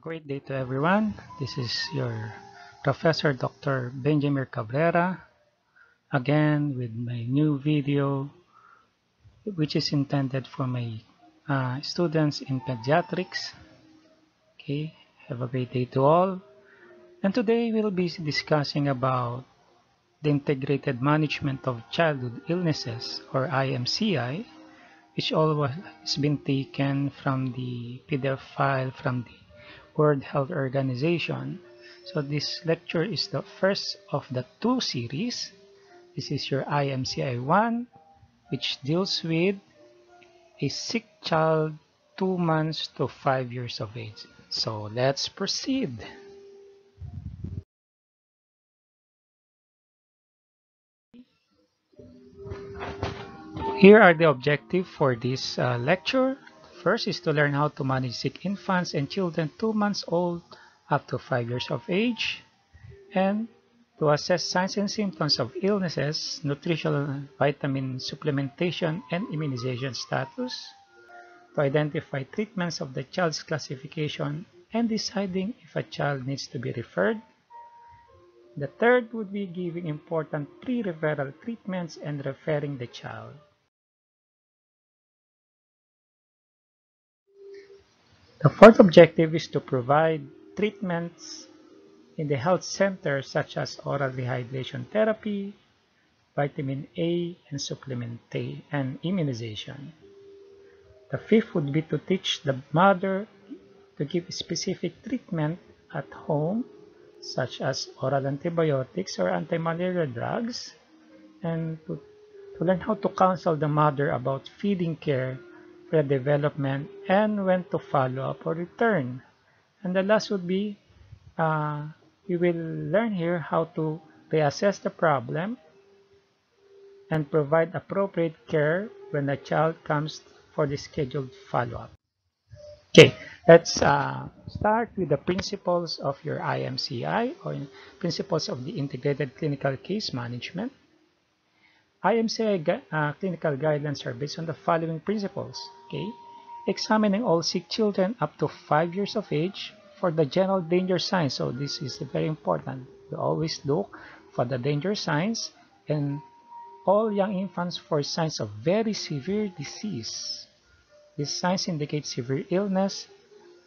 Great day to everyone. This is your Professor Dr. Benjamin Cabrera again with my new video which is intended for my uh, students in pediatrics. Okay, have a great day to all. And today we'll be discussing about the Integrated Management of Childhood Illnesses or IMCI which all has been taken from the PDF file from the World Health Organization. So this lecture is the first of the two series. This is your IMCI 1 which deals with a sick child 2 months to 5 years of age. So let's proceed. Here are the objectives for this uh, lecture. First is to learn how to manage sick infants and children 2 months old up to 5 years of age and to assess signs and symptoms of illnesses, nutritional vitamin supplementation and immunization status, to identify treatments of the child's classification and deciding if a child needs to be referred. The third would be giving important pre-referral treatments and referring the child. The fourth objective is to provide treatments in the health center such as oral rehydration therapy, vitamin A and supplement and immunization. The fifth would be to teach the mother to give specific treatment at home such as oral antibiotics or anti-malaria drugs and to, to learn how to counsel the mother about feeding care for development and when to follow up or return. And the last would be uh, you will learn here how to reassess the problem and provide appropriate care when the child comes for the scheduled follow-up. Okay, let's uh, start with the principles of your IMCI or principles of the Integrated Clinical Case Management. IMCI uh, clinical guidelines are based on the following principles. Okay, examining all sick children up to 5 years of age for the general danger signs. So this is very important. We always look for the danger signs and all young infants for signs of very severe disease. These signs indicate severe illness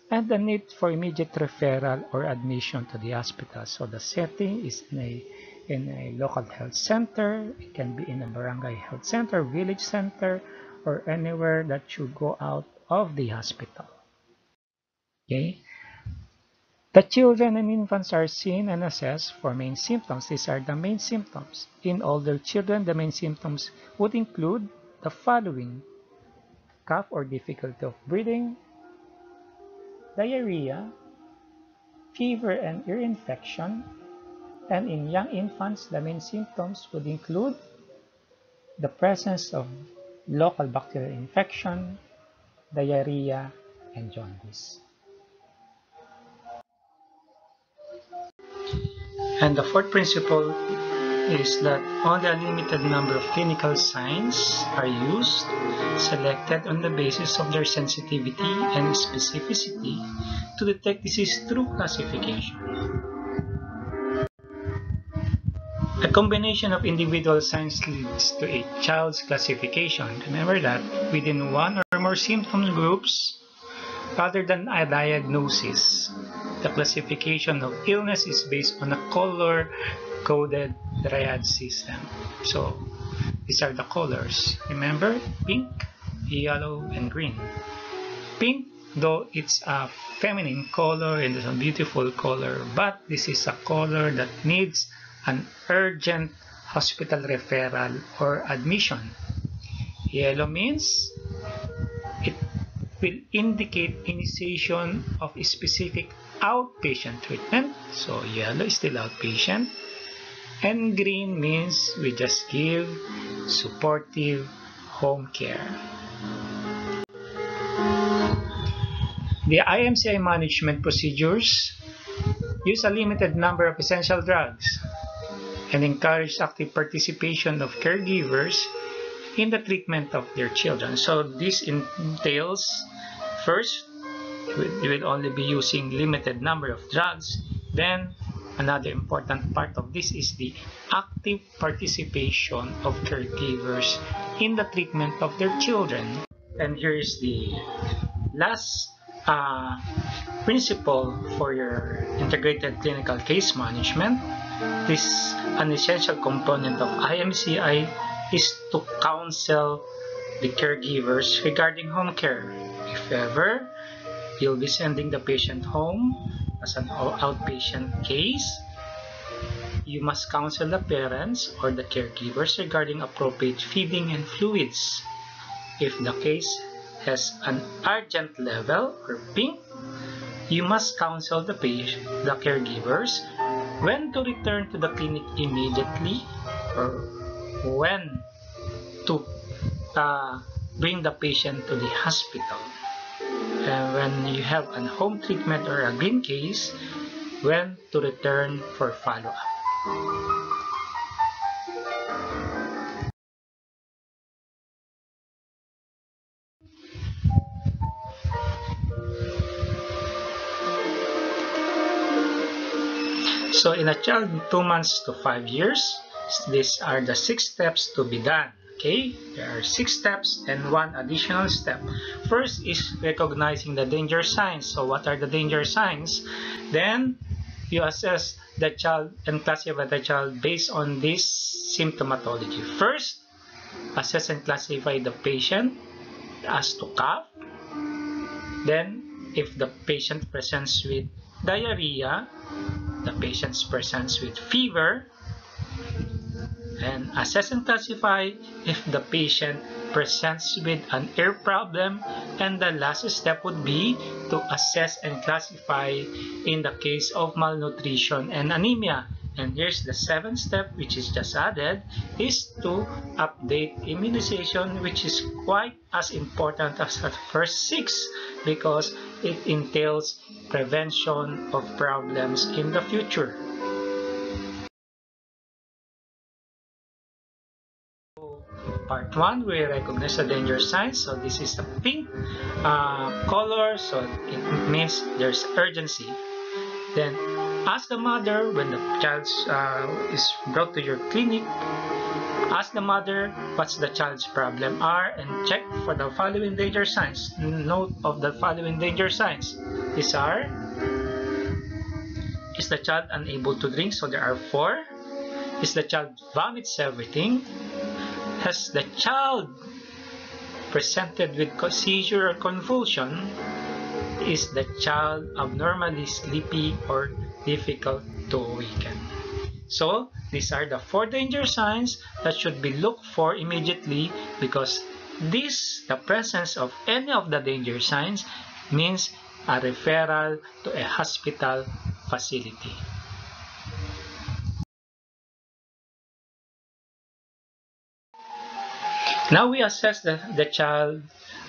and the need for immediate referral or admission to the hospital. So the setting is in a in a local health center, it can be in a barangay health center, village center, or anywhere that should go out of the hospital. Okay. The children and infants are seen and assessed for main symptoms. These are the main symptoms. In older children, the main symptoms would include the following. Cough or difficulty of breathing, diarrhea, fever and ear infection, and in young infants, the main symptoms would include the presence of local bacterial infection, diarrhea, and jaundice. And the fourth principle is that only a limited number of clinical signs are used, selected on the basis of their sensitivity and specificity to detect disease through classification. A combination of individual signs leads to a child's classification. Remember that within one or more symptom groups, rather than a diagnosis, the classification of illness is based on a color-coded triad system. So, these are the colors. Remember, pink, yellow, and green. Pink, though it's a feminine color and it's a beautiful color, but this is a color that needs an urgent hospital referral or admission. Yellow means it will indicate initiation of a specific outpatient treatment. So yellow is still outpatient. And green means we just give supportive home care. The IMCI management procedures use a limited number of essential drugs and encourage active participation of caregivers in the treatment of their children. So this entails first you will only be using limited number of drugs, then another important part of this is the active participation of caregivers in the treatment of their children. And here is the last uh, principle for your integrated clinical case management. This an essential component of IMCI is to counsel the caregivers regarding home care. If ever you'll be sending the patient home as an outpatient case, you must counsel the parents or the caregivers regarding appropriate feeding and fluids. If the case has an urgent level or pink, you must counsel the patient, the caregivers when to return to the clinic immediately or when to uh, bring the patient to the hospital. And when you have a home treatment or a green case, when to return for follow-up. So in a child 2 months to 5 years, these are the 6 steps to be done. Okay, there are 6 steps and one additional step. First is recognizing the danger signs. So what are the danger signs? Then you assess the child and classify the child based on this symptomatology. First, assess and classify the patient as to cough. Then, if the patient presents with diarrhea, the patient presents with fever, and assess and classify if the patient presents with an ear problem and the last step would be to assess and classify in the case of malnutrition and anemia and here's the seventh step which is just added is to update immunization which is quite as important as the first six because it entails prevention of problems in the future. Part 1 we recognize the danger signs so this is a pink uh, color. So it means there's urgency. Then ask the mother when the child uh, is brought to your clinic. Ask the mother what's the child's problem are and check for the following danger signs. Note of the following danger signs. These are is the child unable to drink? So there are four. Is the child vomits everything? Has the child presented with seizure or convulsion? Is the child abnormally sleepy or difficult to awaken? So, these are the four danger signs that should be looked for immediately because this, the presence of any of the danger signs, means a referral to a hospital facility. Now we assess the, the child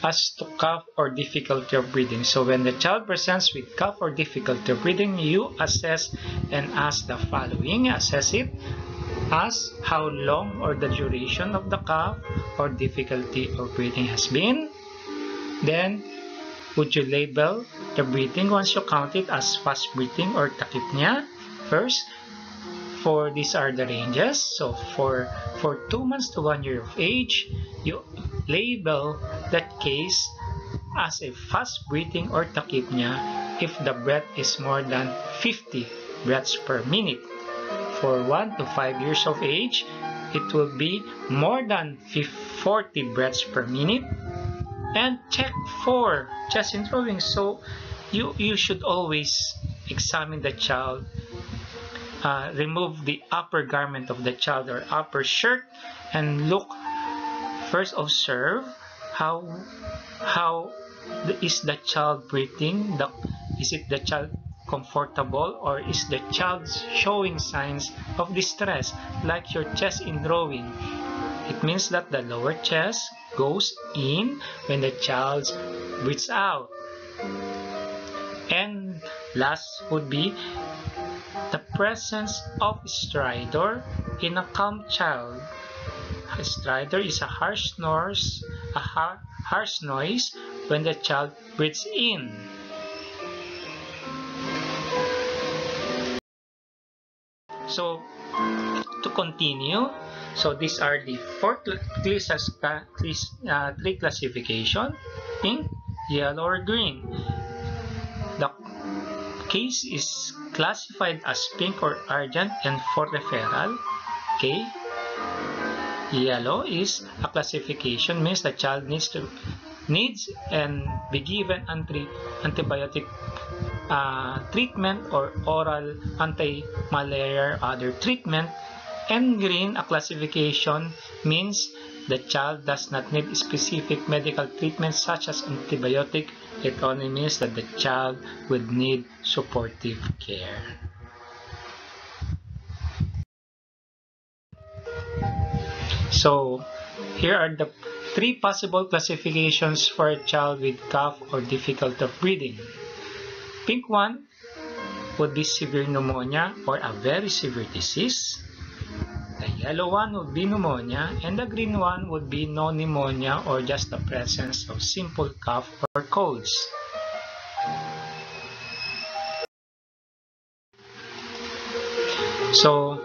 as to cough or difficulty of breathing. So when the child presents with cough or difficulty of breathing, you assess and ask the following. Assess it as how long or the duration of the cough or difficulty of breathing has been. Then, would you label the breathing once you count it as fast breathing or tachypnea? First, for these are the ranges. So for for two months to one year of age, you label that case as a fast breathing or tachypnea if the breath is more than 50 breaths per minute. For 1 to 5 years of age, it will be more than 40 breaths per minute. And check for chest indrawing. So you, you should always examine the child uh, remove the upper garment of the child or upper shirt and look first observe how how is the child breathing? The, is it the child comfortable or is the child showing signs of distress like your chest indrawing it means that the lower chest goes in when the child breathes out. And last would be presence of stridor in a calm child. Stridor is a harsh noise, a harsh noise when the child breathes in. So, to continue, so these are the four classes, uh, three classification, pink, yellow, or green. The case is classified as pink or urgent and for referral. Okay. Yellow is a classification means the child needs to needs and be given anti antibiotic uh, treatment or oral anti-malaria other treatment and green a classification means the child does not need specific medical treatment such as antibiotic it only means that the child would need supportive care so here are the three possible classifications for a child with cough or difficulty of breathing Pink one would be severe pneumonia or a very severe disease. The yellow one would be pneumonia and the green one would be no pneumonia or just the presence of simple cough or colds. So,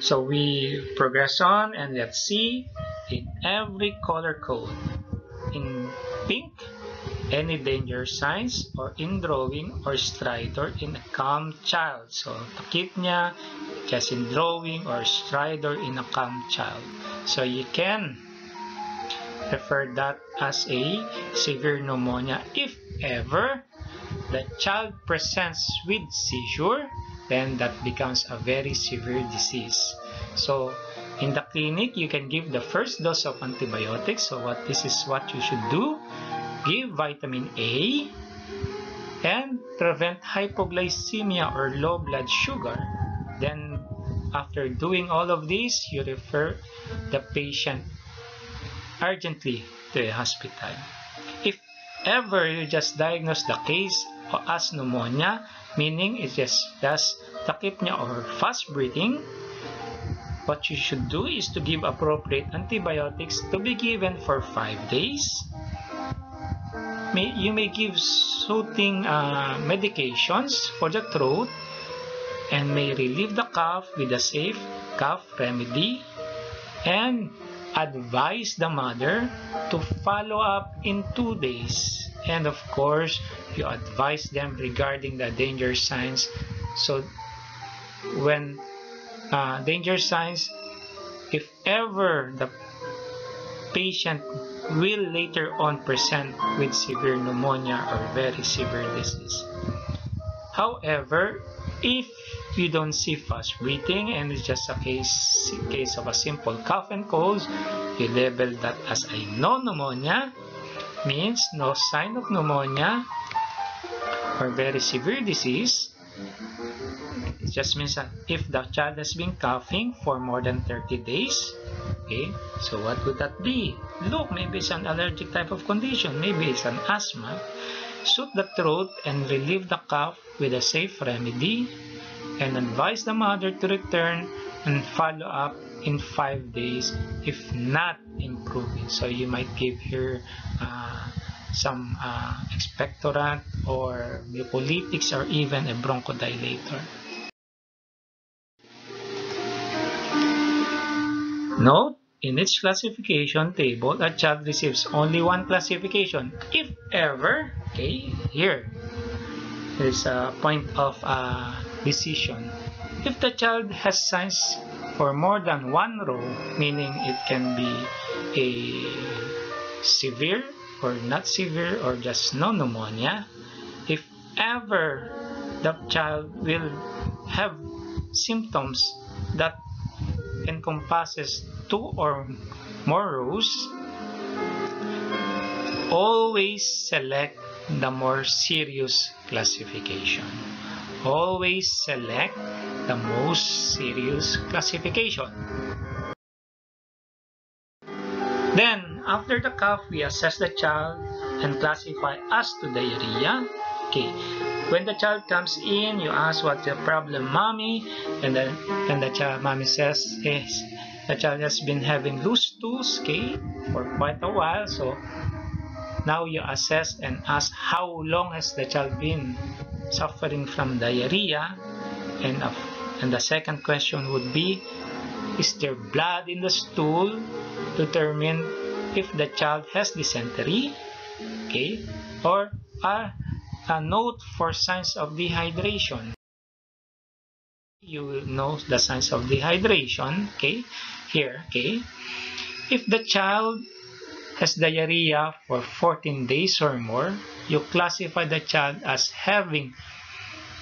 so we progress on and let's see in every color code. In pink, any danger signs or indrawing or stridor in a calm child. So, tachypnea, just indrawing or stridor in a calm child. So, you can refer that as a severe pneumonia. If ever the child presents with seizure, then that becomes a very severe disease. So, in the clinic, you can give the first dose of antibiotics. So, what this is what you should do give vitamin A, and prevent hypoglycemia or low blood sugar. Then, after doing all of this, you refer the patient urgently to a hospital. If ever you just diagnose the case as pneumonia, meaning it just does tachypnea or fast breathing, what you should do is to give appropriate antibiotics to be given for 5 days may, you may give soothing uh, medications for the throat and may relieve the cough with a safe cough remedy and advise the mother to follow up in two days. And of course you advise them regarding the danger signs. So when uh, danger signs if ever the patient will later on present with severe pneumonia or very severe disease. However, if you don't see fast breathing and it's just a case, case of a simple cough and cold, you label that as a no pneumonia, means no sign of pneumonia or very severe disease. It just means that if the child has been coughing for more than 30 days, Okay, so what would that be? Look, maybe it's an allergic type of condition. Maybe it's an asthma. Soothe the throat and relieve the cough with a safe remedy and advise the mother to return and follow up in five days if not improving. So you might give her uh, some uh, expectorant or mucolytics or even a bronchodilator. Note, in each classification table, a child receives only one classification. If ever, okay, here is a point of uh, decision. If the child has signs for more than one row, meaning it can be a severe or not severe or just no pneumonia, if ever the child will have symptoms that encompasses two or more rows, always select the more serious classification. Always select the most serious classification. Then, after the cough, we assess the child and classify as to diarrhea. Okay, when the child comes in, you ask what's the problem, mommy, and then and the child, mommy says, yes, the child has been having loose stools, okay, for quite a while. So now you assess and ask how long has the child been suffering from diarrhea, and uh, And the second question would be, is there blood in the stool to determine if the child has dysentery? Okay, or a, a note for signs of dehydration. You will know the signs of dehydration, okay, here, okay. If the child has diarrhea for 14 days or more, you classify the child as having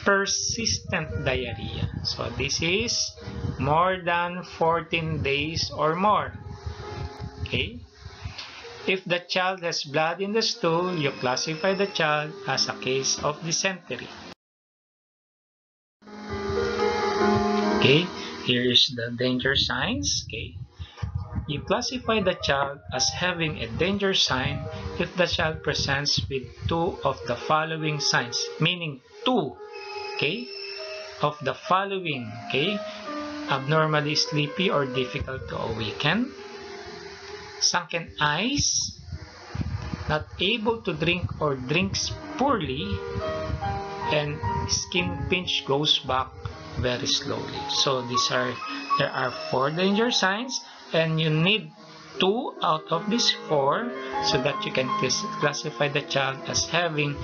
persistent diarrhea. So this is more than 14 days or more. Okay. If the child has blood in the stool, you classify the child as a case of dysentery. Okay, here is the danger signs. Okay, you classify the child as having a danger sign if the child presents with two of the following signs, meaning two, okay, of the following, okay, abnormally sleepy or difficult to awaken, sunken eyes, not able to drink or drinks poorly, and skin pinch goes back very slowly. So these are there are four danger signs and you need two out of these four so that you can classify the child as having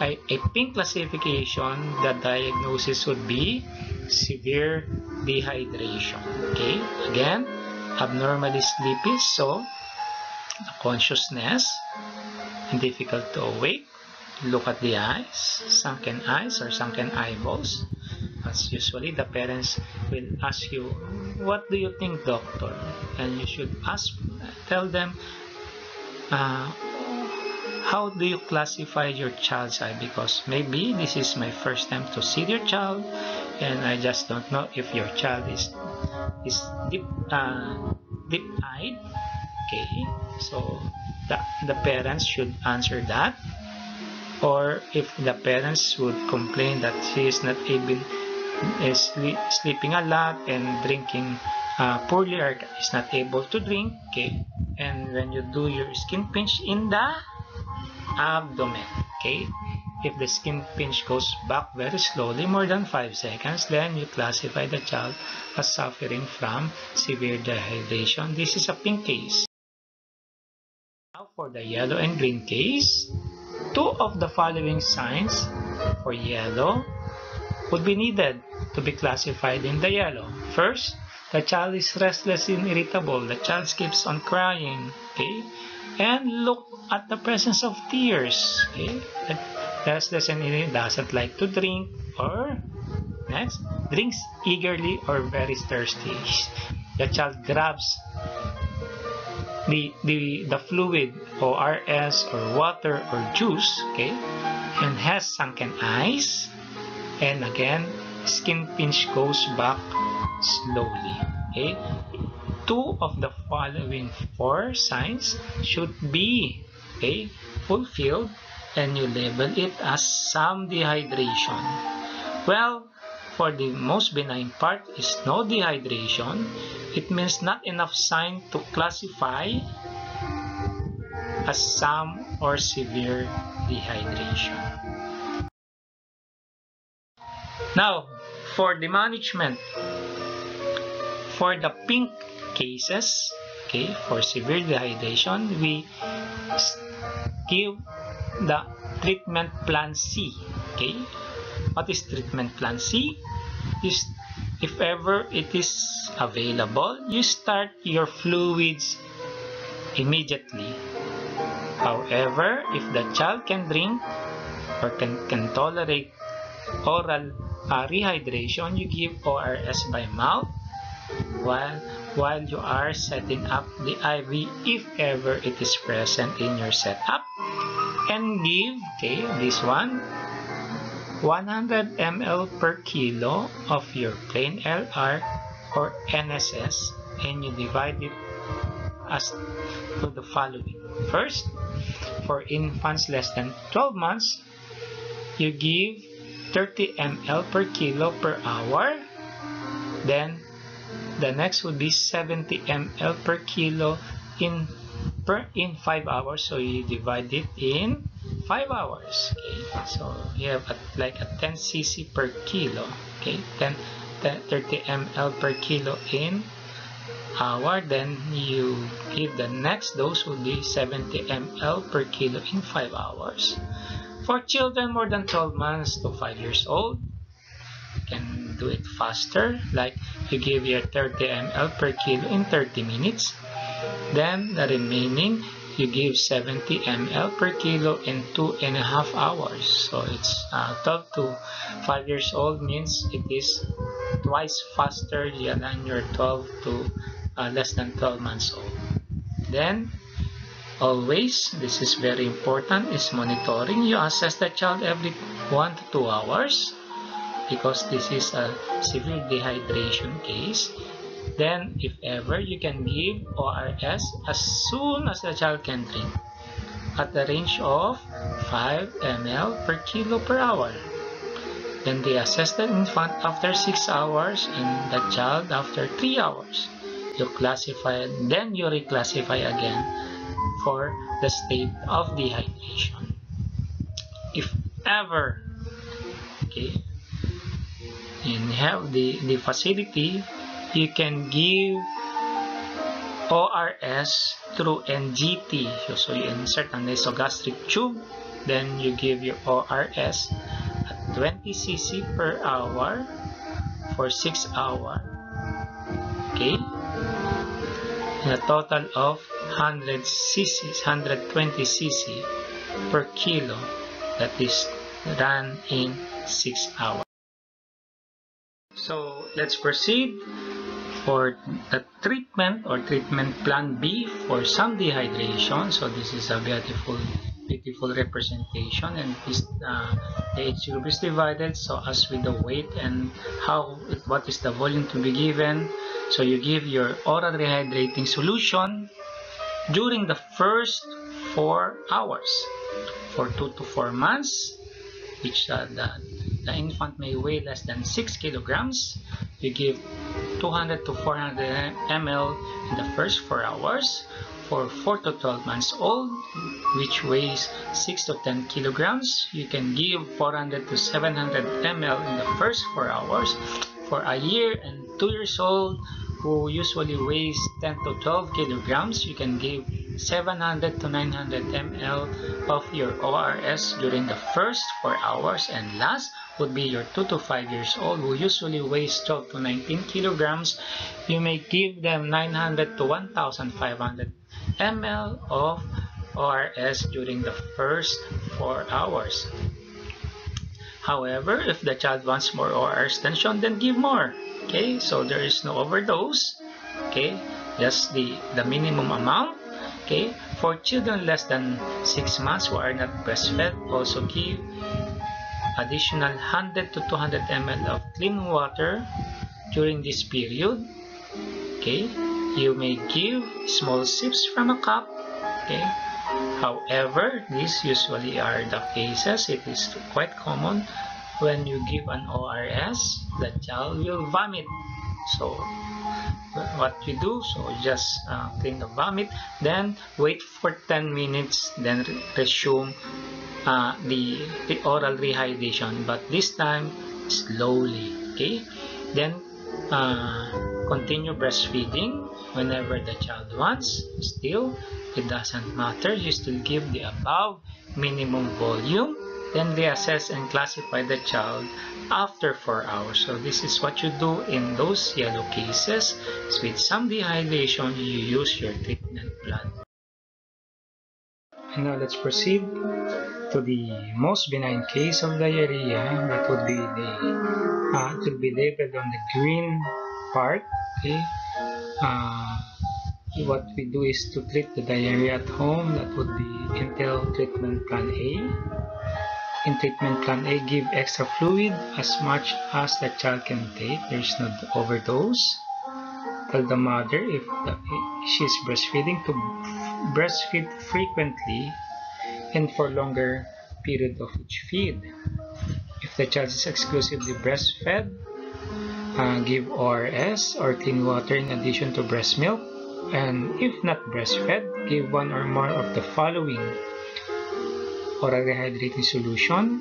a, a pink classification the diagnosis would be severe dehydration okay again abnormally sleepy so consciousness difficult to awake look at the eyes sunken eyes or sunken eyeballs. As usually the parents will ask you what do you think doctor? And you should ask tell them uh, how do you classify your child's eye? Because maybe this is my first time to see your child and I just don't know if your child is is deep uh, deep eyed okay so the, the parents should answer that. Or if the parents would complain that he is not able is sleeping a lot and drinking uh, poorly or is not able to drink okay. And when you do your skin pinch in the abdomen okay if the skin pinch goes back very slowly more than 5 seconds then you classify the child as suffering from severe dehydration this is a pink case now for the yellow and green case two of the following signs for yellow would be needed to be classified in the yellow. First, the child is restless and irritable. The child keeps on crying. Okay? And look at the presence of tears. Okay? Restless and doesn't like to drink or next, drinks eagerly or very thirsty. The child grabs the, the, the fluid ORS or water or juice, okay, and has sunken eyes, and again skin pinch goes back slowly okay two of the following four signs should be okay fulfilled and you label it as some dehydration. Well for the most benign part is no dehydration. It means not enough sign to classify as some or severe dehydration. Now, for the management, for the pink cases, okay, for severe dehydration, we give the treatment plan C, okay. What is treatment plan C? Is if ever it is available, you start your fluids immediately. However, if the child can drink or can, can tolerate oral uh, rehydration, you give ORS by mouth while while you are setting up the IV if ever it is present in your setup and give okay this one 100 ml per kilo of your plain LR or NSS and you divide it as to the following first for infants less than 12 months you give 30 ml per kilo per hour. Then the next would be 70 ml per kilo in per in 5 hours. So you divide it in 5 hours. Okay, so you have a, like a 10 cc per kilo. Okay, 10 30 ml per kilo in hour then you give the next dose would be 70 ml per kilo in 5 hours for children more than 12 months to 5 years old you can do it faster like you give your 30 ml per kilo in 30 minutes then the remaining you give 70 ml per kilo in two and a half hours so it's uh, 12 to 5 years old means it is twice faster than your 12 to uh, less than 12 months old. Then, always, this is very important, is monitoring. You assess the child every 1 to 2 hours because this is a severe dehydration case. Then, if ever, you can give ORS as soon as the child can drink at the range of 5 ml per kilo per hour. Then they assess the infant after 6 hours and the child after 3 hours you classify then you reclassify again for the state of dehydration if ever okay and have the the facility you can give ORS through NGT so you insert a nasogastric tube then you give your ORS at 20 cc per hour for 6 hours okay? And a total of 100 cc 120 cc per kilo that is run in 6 hours. So let's proceed for the treatment or treatment plan B for some dehydration. So this is a beautiful beautiful representation and this uh, the age group is divided. So as with the weight and how what is the volume to be given. So you give your oral rehydrating solution during the first four hours. For two to four months which uh, the, the infant may weigh less than six kilograms. You give 200 to 400 ml in the first four hours. For 4 to 12 months old which weighs 6 to 10 kilograms you can give 400 to 700 ml in the first 4 hours. For a year and 2 years old who usually weighs 10 to 12 kilograms you can give 700 to 900 ml of your ORS during the first 4 hours. And last would be your 2 to 5 years old who usually weighs 12 to 19 kilograms you may give them 900 to 1500 ml of ORS during the first 4 hours. However, if the child wants more ORS tension, then give more. Okay, so there is no overdose. Okay, just the, the minimum amount. Okay, for children less than 6 months who are not breastfed, also give additional 100 to 200 ml of clean water during this period. Okay, you may give small sips from a cup. Okay. However, these usually are the cases. It is quite common when you give an ORS, the child will vomit. So, what you do, so just uh, clean the vomit, then wait for 10 minutes, then resume uh, the oral rehydration, but this time slowly, okay? Then uh, continue breastfeeding whenever the child wants. Still, it doesn't matter. You still give the above minimum volume. Then they assess and classify the child after 4 hours. So this is what you do in those yellow cases. So with some dehydration, you use your treatment plan. And now let's proceed to the most benign case of diarrhea. That would be the uh, it be labeled on the green part. Okay. Uh, what we do is to treat the diarrhea at home. That would be entail treatment plan A. In treatment plan A, give extra fluid as much as the child can take. There is no overdose. Tell the mother if, she is breastfeeding to breastfeed frequently and for longer period of each feed. If the child is exclusively breastfed, uh, give ORS or clean water in addition to breast milk. And if not breastfed, give one or more of the following oral rehydrating solution,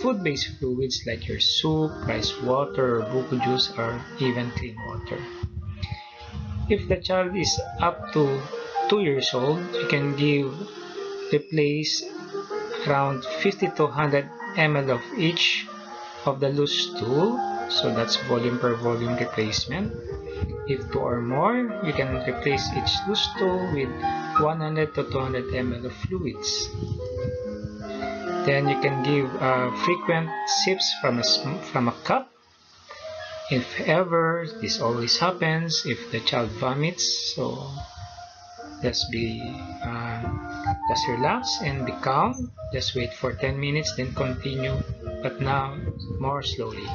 food-based fluids like your soup, rice water, or buko juice, or even clean water. If the child is up to 2 years old, you can give replace around 50 to 100 ml of each of the loose stool. So that's volume per volume replacement. If two or more you can replace each loose stool with 100 to 200 ml of fluids then you can give uh, frequent sips from a, from a cup. If ever this always happens if the child vomits so just be uh, just relax and be calm. Just wait for 10 minutes then continue but now more slowly.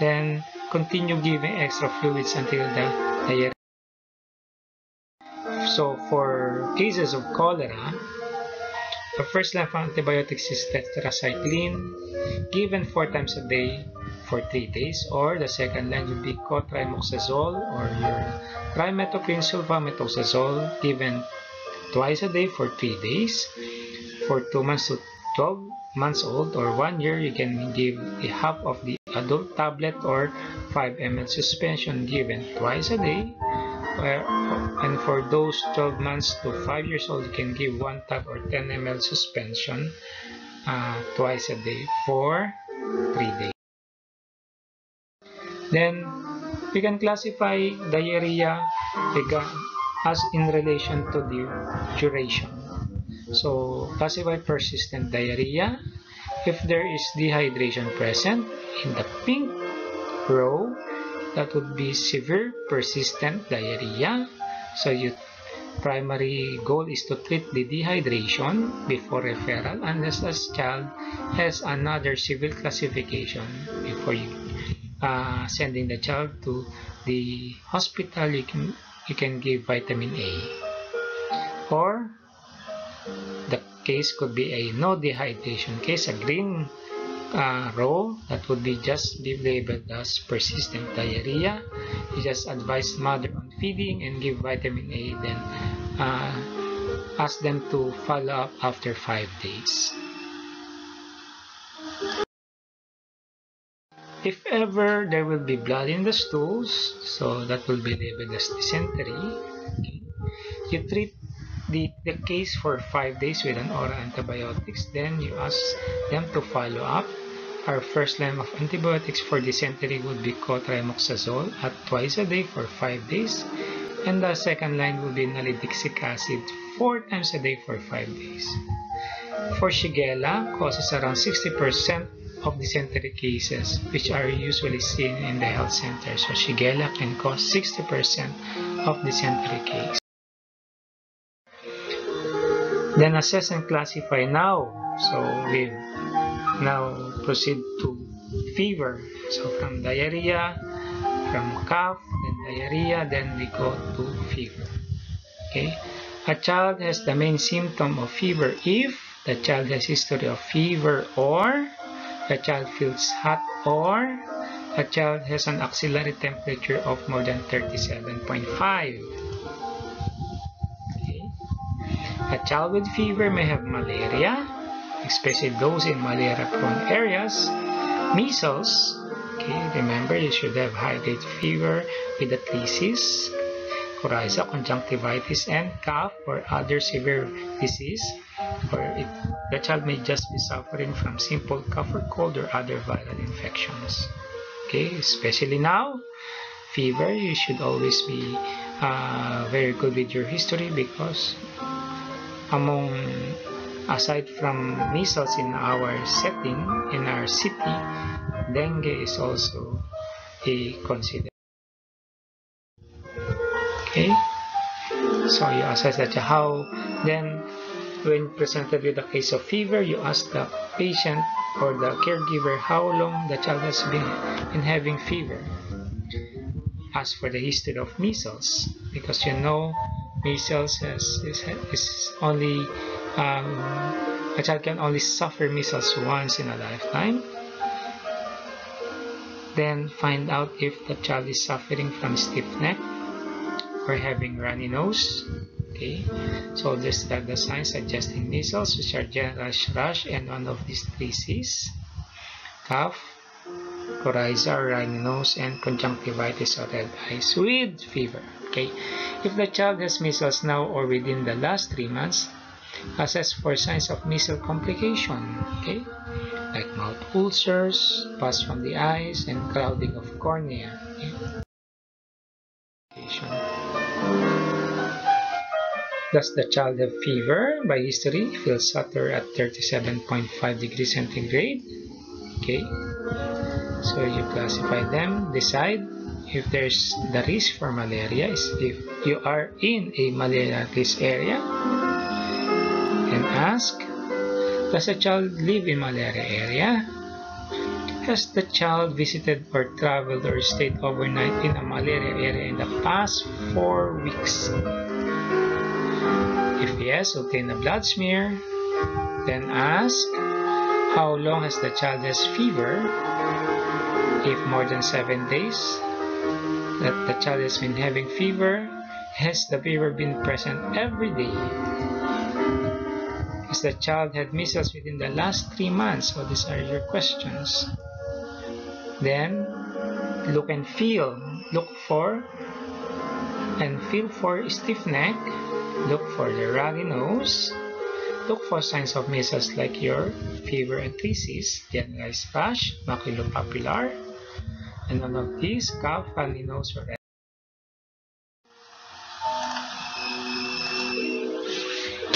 Then continue giving extra fluids until the diarrhea so for cases of cholera the first line of antibiotics is tetracycline given four times a day for 3 days or the second line would be cotrimoxazole or your trimethoprim sulfamethoxazole given twice a day for 3 days. For 2 months to 12 months old or 1 year you can give the half of the adult tablet or 5 ml suspension given twice a day and for those 12 months to 5 years old you can give 1 tab or 10 ml suspension uh, twice a day for 3 days then we can classify diarrhea as in relation to the duration. So classify persistent diarrhea if there is dehydration present in the pink row that would be severe persistent diarrhea. So your primary goal is to treat the dehydration before referral unless the child has another severe classification before you uh, sending the child to the hospital you can you can give vitamin A or the case could be a no dehydration case a green uh, row that would be just be labeled as persistent diarrhea you just advise mother on feeding and give vitamin A then uh, ask them to follow up after five days If ever there will be blood in the stools, so that will be labeled as dysentery. Okay. You treat the, the case for 5 days with an oral antibiotics, then you ask them to follow up. Our first line of antibiotics for dysentery would be cotrimoxazole at twice a day for 5 days. And the second line would be nalidixic acid 4 times a day for 5 days. For Shigella, causes around 60% of dysentery cases, which are usually seen in the health center. So Shigella can cause 60% of dysentery cases. Then assess and classify now. So we now proceed to fever. So from diarrhea, from cough, then diarrhea, then we go to fever. Okay. A child has the main symptom of fever if the child has history of fever or a child feels hot or a child has an axillary temperature of more than 37.5. A child with fever may have malaria, especially those in malaria-prone areas, measles, okay, remember you should have high-grade fever with atlesis, coryza, conjunctivitis, and cough or other severe disease, or it the child may just be suffering from simple cough or cold or other viral infections. Okay, especially now, fever, you should always be uh, very good with your history because among aside from measles in our setting, in our city, dengue is also a considered. Okay, so you assess that how then when presented with a case of fever, you ask the patient or the caregiver how long the child has been in having fever. Ask for the history of measles because you know measles is, is, is only um, a child can only suffer measles once in a lifetime. Then find out if the child is suffering from stiff neck or having runny nose Okay, so these are the signs suggesting measles, which are general rash and one of these three cough, coryza or runny nose, and conjunctivitis or red eyes with fever. Okay, if the child has measles now or within the last three months, assess for signs of measles complication. Okay, like mouth ulcers, pus from the eyes, and clouding of cornea. Okay? Does the child have fever? By history, feels hotter at 37.5 degrees centigrade. Okay, so you classify them, decide if there's the risk for malaria is if you are in a malaria risk area and ask does a child live in malaria area? Has the child visited or traveled or stayed overnight in a malaria area in the past four weeks? If yes obtain a blood smear then ask how long has the child has fever? If more than seven days that the child has been having fever? Has the fever been present every day? Has the child had measles within the last three months? So these are your questions. Then look and feel. Look for and feel for stiff neck. Look for the runny nose. Look for signs of measles like your fever and thesis, generalized rash, maculopapular, and none of these cough, runny nose, or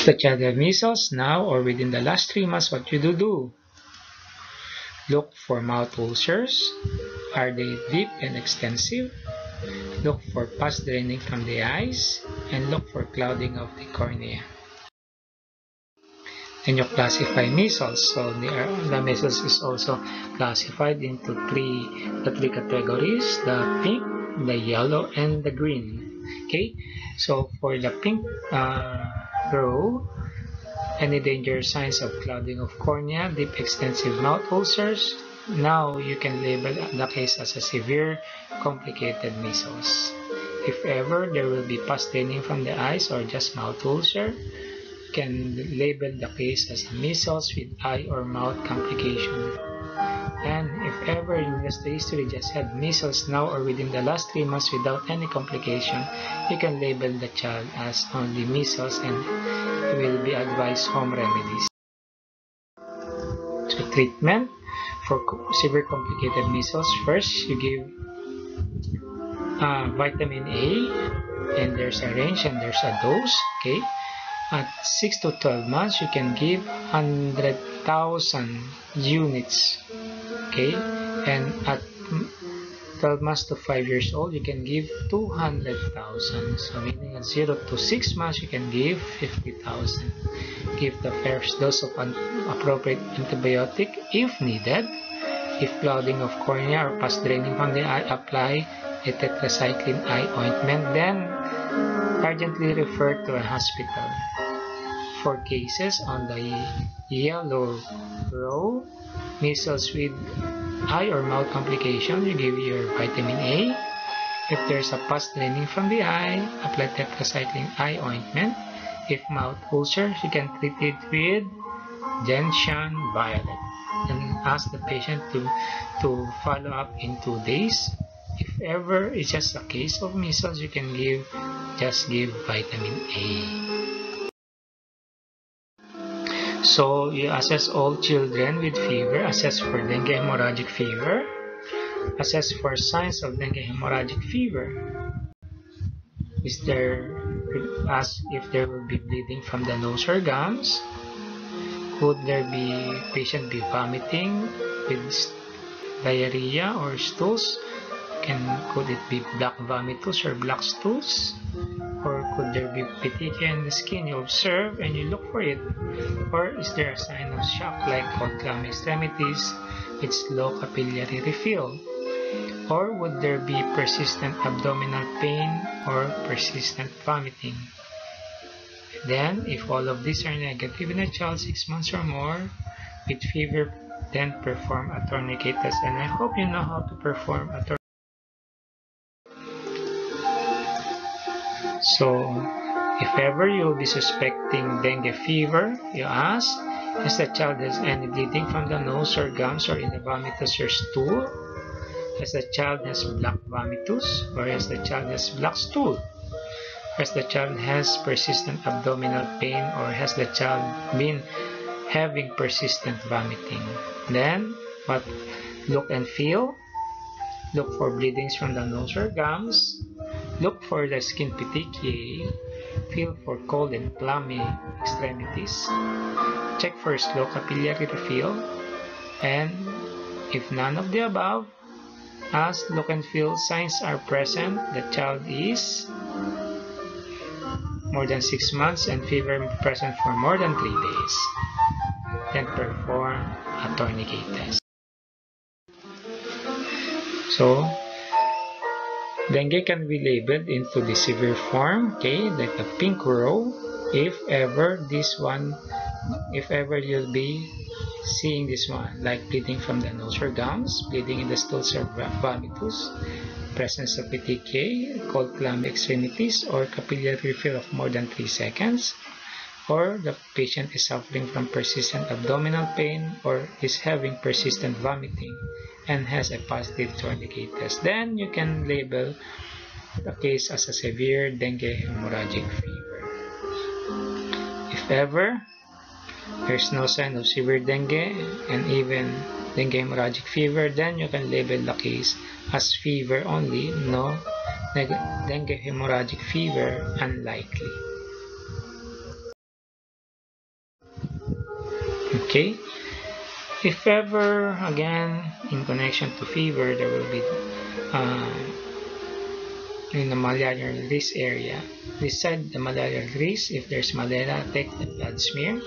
If the child measles now or within the last three months, what you do do? Look for mouth ulcers. Are they deep and extensive? Look for pus draining from the eyes and look for clouding of the cornea. Then you classify measles. So the, the measles is also classified into three the three categories: the pink, the yellow, and the green. Okay, so for the pink uh, row, any danger signs of clouding of cornea, deep extensive mouth ulcers. Now you can label the case as a severe complicated measles. If ever there will be pus draining from the eyes or just mouth ulcer, can label the case as measles with eye or mouth complication. And if ever in the history just had measles now or within the last three months without any complication, you can label the child as only measles and will be advised home remedies. So treatment for severe complicated measles, first you give uh, vitamin A and there's a range and there's a dose, okay? At 6 to 12 months, you can give 100,000 units. Okay? And at 12 months to 5 years old, you can give 200,000. So meaning at 0 to 6 months, you can give 50,000. Give the first dose of an appropriate antibiotic if needed. If clouding of cornea or pus draining from the eye, apply a tetracycline eye ointment. Then urgently refer to a hospital. For cases on the yellow row, measles with eye or mouth complication, you give your vitamin A. If there's a pus draining from the eye, apply tetracycline eye ointment. If mouth ulcer, you can treat it with gentian violet and ask the patient to, to follow up in two days. If ever it's just a case of measles, you can give just give vitamin A. So you assess all children with fever, assess for dengue hemorrhagic fever, assess for signs of dengue hemorrhagic fever. Is there ask if there will be bleeding from the nose or gums? Could there be patient be vomiting with diarrhea or stools? Can could it be black vomitus or black stools? Or could there be petechia in the skin? You observe and you look for it. Or is there a sign of shock like clammy extremities its low capillary refill? Or would there be persistent abdominal pain or persistent vomiting? Then, if all of these are negative in a child 6 months or more with fever, then perform a tourniquet test. And I hope you know how to perform a tourniquet. So, If ever you will be suspecting dengue fever, you ask, has the child has any bleeding from the nose or gums or in the vomitus or stool? Has the child has black vomitus or has the child has black stool? Has the child has persistent abdominal pain or has the child been having persistent vomiting? Then, what look and feel? Look for bleedings from the nose or gums. Look for the skin petechiae. Feel for cold and clammy extremities. Check for slow capillary refill. And if none of the above, as look and feel signs are present, the child is more than 6 months and fever present for more than 3 days. Then perform a tourniquet test. So, dengue can be labeled into the severe form, okay, like the pink row. If ever this one, if ever you'll be seeing this one, like bleeding from the nose or gums, bleeding in the stools or vomitus, presence of petechiae, cold clammy extremities, or capillary refill of more than 3 seconds, or the patient is suffering from persistent abdominal pain or is having persistent vomiting and has a positive tourniquet test. Then you can label the case as a severe dengue hemorrhagic fever. If ever there's no sign of severe dengue and even dengue hemorrhagic fever, then you can label the case as fever only, no dengue hemorrhagic fever unlikely. Okay, if ever again in connection to fever there will be uh, in the malarial risk area. Beside the malarial risk if there's malaria take the blood smear.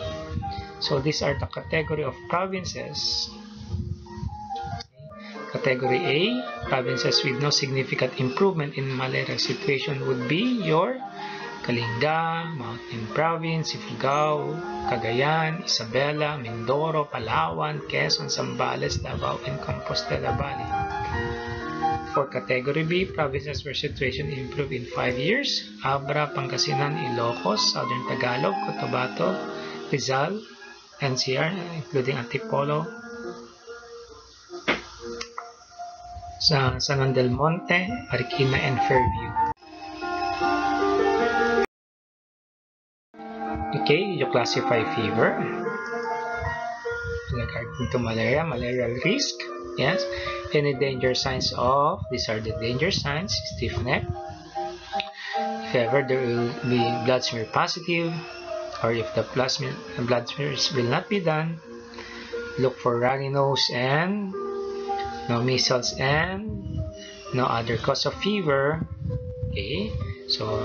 So these are the category of provinces. Category A provinces with no significant improvement in malaria situation would be your Kalinga, Mountain Province, Ifugao, Cagayan, Isabela, Mindoro, Palawan, Quezon, Zambales, Davao, and Compostela Valley. For Category B, provinces where situation improved in 5 years, Abra, Pangasinan, Ilocos, Southern Tagalog, Cotabato, Rizal, NCR, including Antipolo, San Del Monte, Marikina, and Fairview. Okay, you classify fever regarding to malaria, malarial risk. Yes, any danger signs of these are the danger signs: stiff neck. If ever there will be blood smear positive, or if the blood, plasma blood smears will not be done, look for runny nose and no measles and no other cause of fever. Okay, so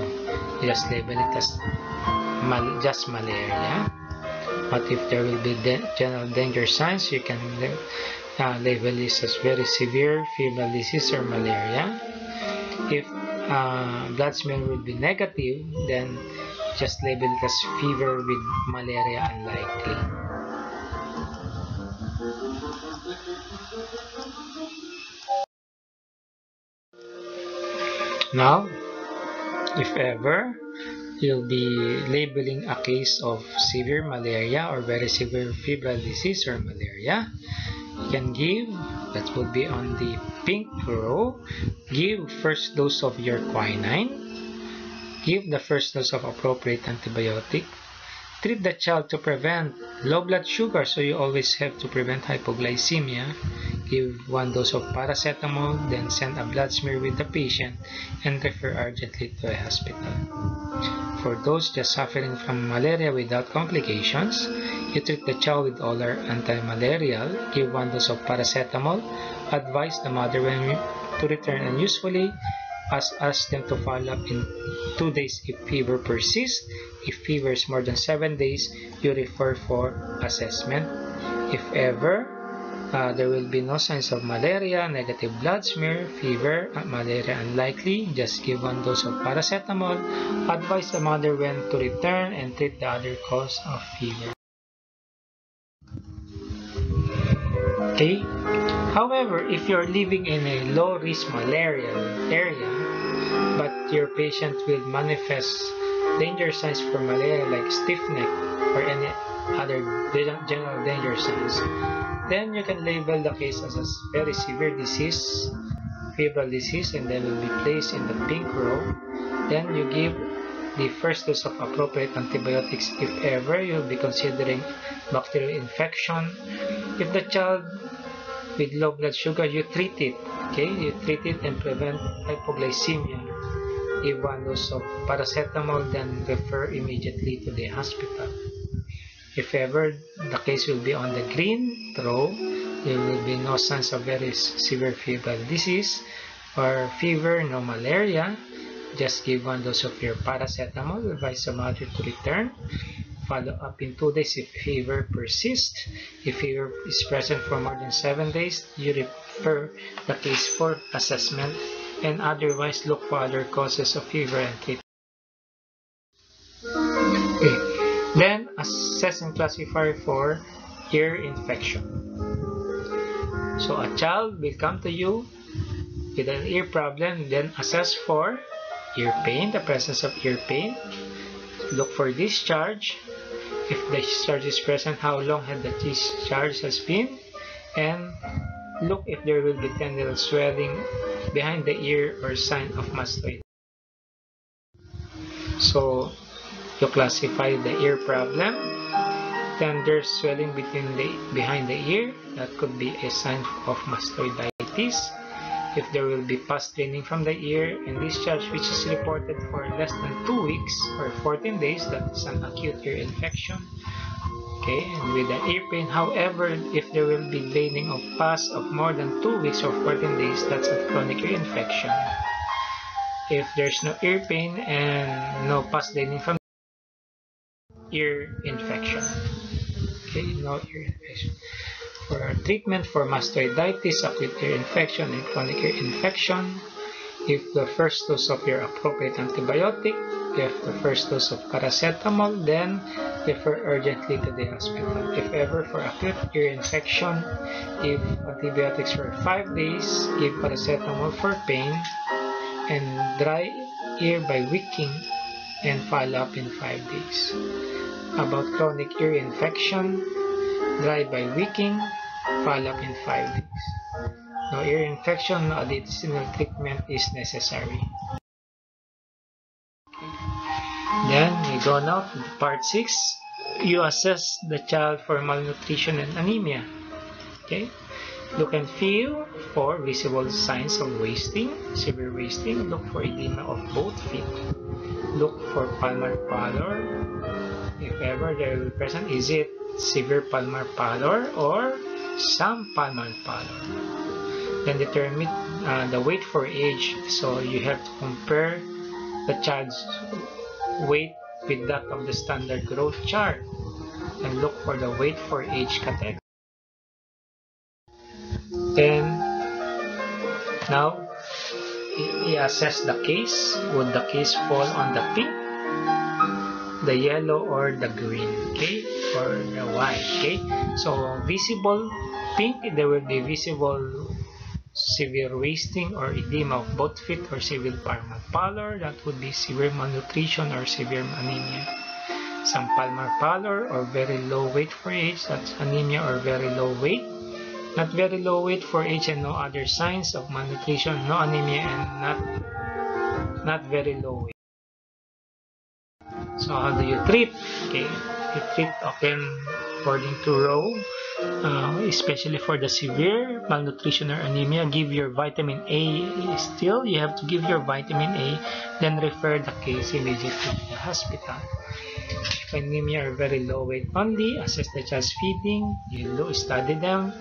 just label it as mal just malaria. But if there will be general danger signs, you can uh, label this as very severe febrile disease or malaria. If uh, blood smear will be negative, then just label it as fever with malaria unlikely. Now, if ever you'll be labeling a case of severe malaria or very severe febrile disease or malaria. You can give, that would be on the pink row, give first dose of your quinine, give the first dose of appropriate antibiotic, treat the child to prevent low blood sugar, so you always have to prevent hypoglycemia, give one dose of paracetamol, then send a blood smear with the patient and refer urgently to a hospital. For those just suffering from malaria without complications, you treat the child with oral anti-malarial, give one dose of paracetamol, advise the mother when to return and usefully ask, ask them to follow up in two days if fever persists. If fever is more than seven days, you refer for assessment. If ever, uh, there will be no signs of malaria, negative blood smear, fever, uh, malaria unlikely. Just give one dose of paracetamol. Advise the mother when to return and treat the other cause of fever. Okay. However, if you're living in a low-risk malaria area, but your patient will manifest danger signs for malaria like stiff neck or any other general danger signs, then you can label the case as a very severe disease, febrile disease, and then will be placed in the pink row. Then you give the first dose of appropriate antibiotics if ever you'll be considering bacterial infection. If the child with low blood sugar, you treat it. Okay, you treat it and prevent hypoglycemia. Give one dose of paracetamol, then refer immediately to the hospital. If ever the case will be on the green row, there will be no signs of very severe febrile disease or fever, no malaria. Just give one dose of your paracetamol, advise the mother to return. Follow up in two days if fever persists. If fever is present for more than seven days, you refer the case for assessment and otherwise look for other causes of fever and treatment. Okay. Then assess and classify for ear infection. So a child will come to you with an ear problem, then assess for ear pain, the presence of ear pain. Look for discharge. If the discharge is present, how long had the discharge has been? And look if there will be tender swelling behind the ear or sign of mastoid. So you classify the ear problem. Tender swelling between the behind the ear, that could be a sign of mastoiditis. If there will be pus draining from the ear and discharge which is reported for less than 2 weeks or 14 days, that is an acute ear infection. Okay, and with the ear pain, however, if there will be draining of pus of more than 2 weeks or 14 days, that's a chronic ear infection. If there's no ear pain and no pus draining from ear infection. Okay, no ear infection. For treatment for mastoiditis, acute ear infection, and chronic ear infection, if the first dose of your appropriate antibiotic, if the first dose of paracetamol, then refer urgently to the hospital. If ever for acute ear infection, give antibiotics for 5 days, give paracetamol for pain, and dry ear by wicking and follow up in 5 days about chronic ear infection, dry by wicking, follow-up in 5 days. No ear infection, no additional treatment is necessary. Then we go now to part 6. You assess the child for malnutrition and anemia. Okay? Look and feel for visible signs of wasting, severe wasting. Look for edema of both feet. Look for palmar pallor, if ever they will present, is it severe palmar pallor or some palmar pallor? Then determine uh, the weight for age. So you have to compare the child's weight with that of the standard growth chart and look for the weight for age category. Then now we assess the case. Would the case fall on the pink the yellow or the green okay or white okay? So visible pink there will be visible severe wasting or edema of both feet or severe palmar pallor. That would be severe malnutrition or severe anemia. Some palmar pallor or very low weight for age that's anemia or very low weight. Not very low weight for age and no other signs of malnutrition no anemia and not not very low weight. So how do you treat? Okay, you treat again according to row, uh, especially for the severe malnutrition or anemia. Give your vitamin A still. You have to give your vitamin A, then refer the case immediately to the hospital. If anemia are very low weight only, assess the child's feeding. You study them.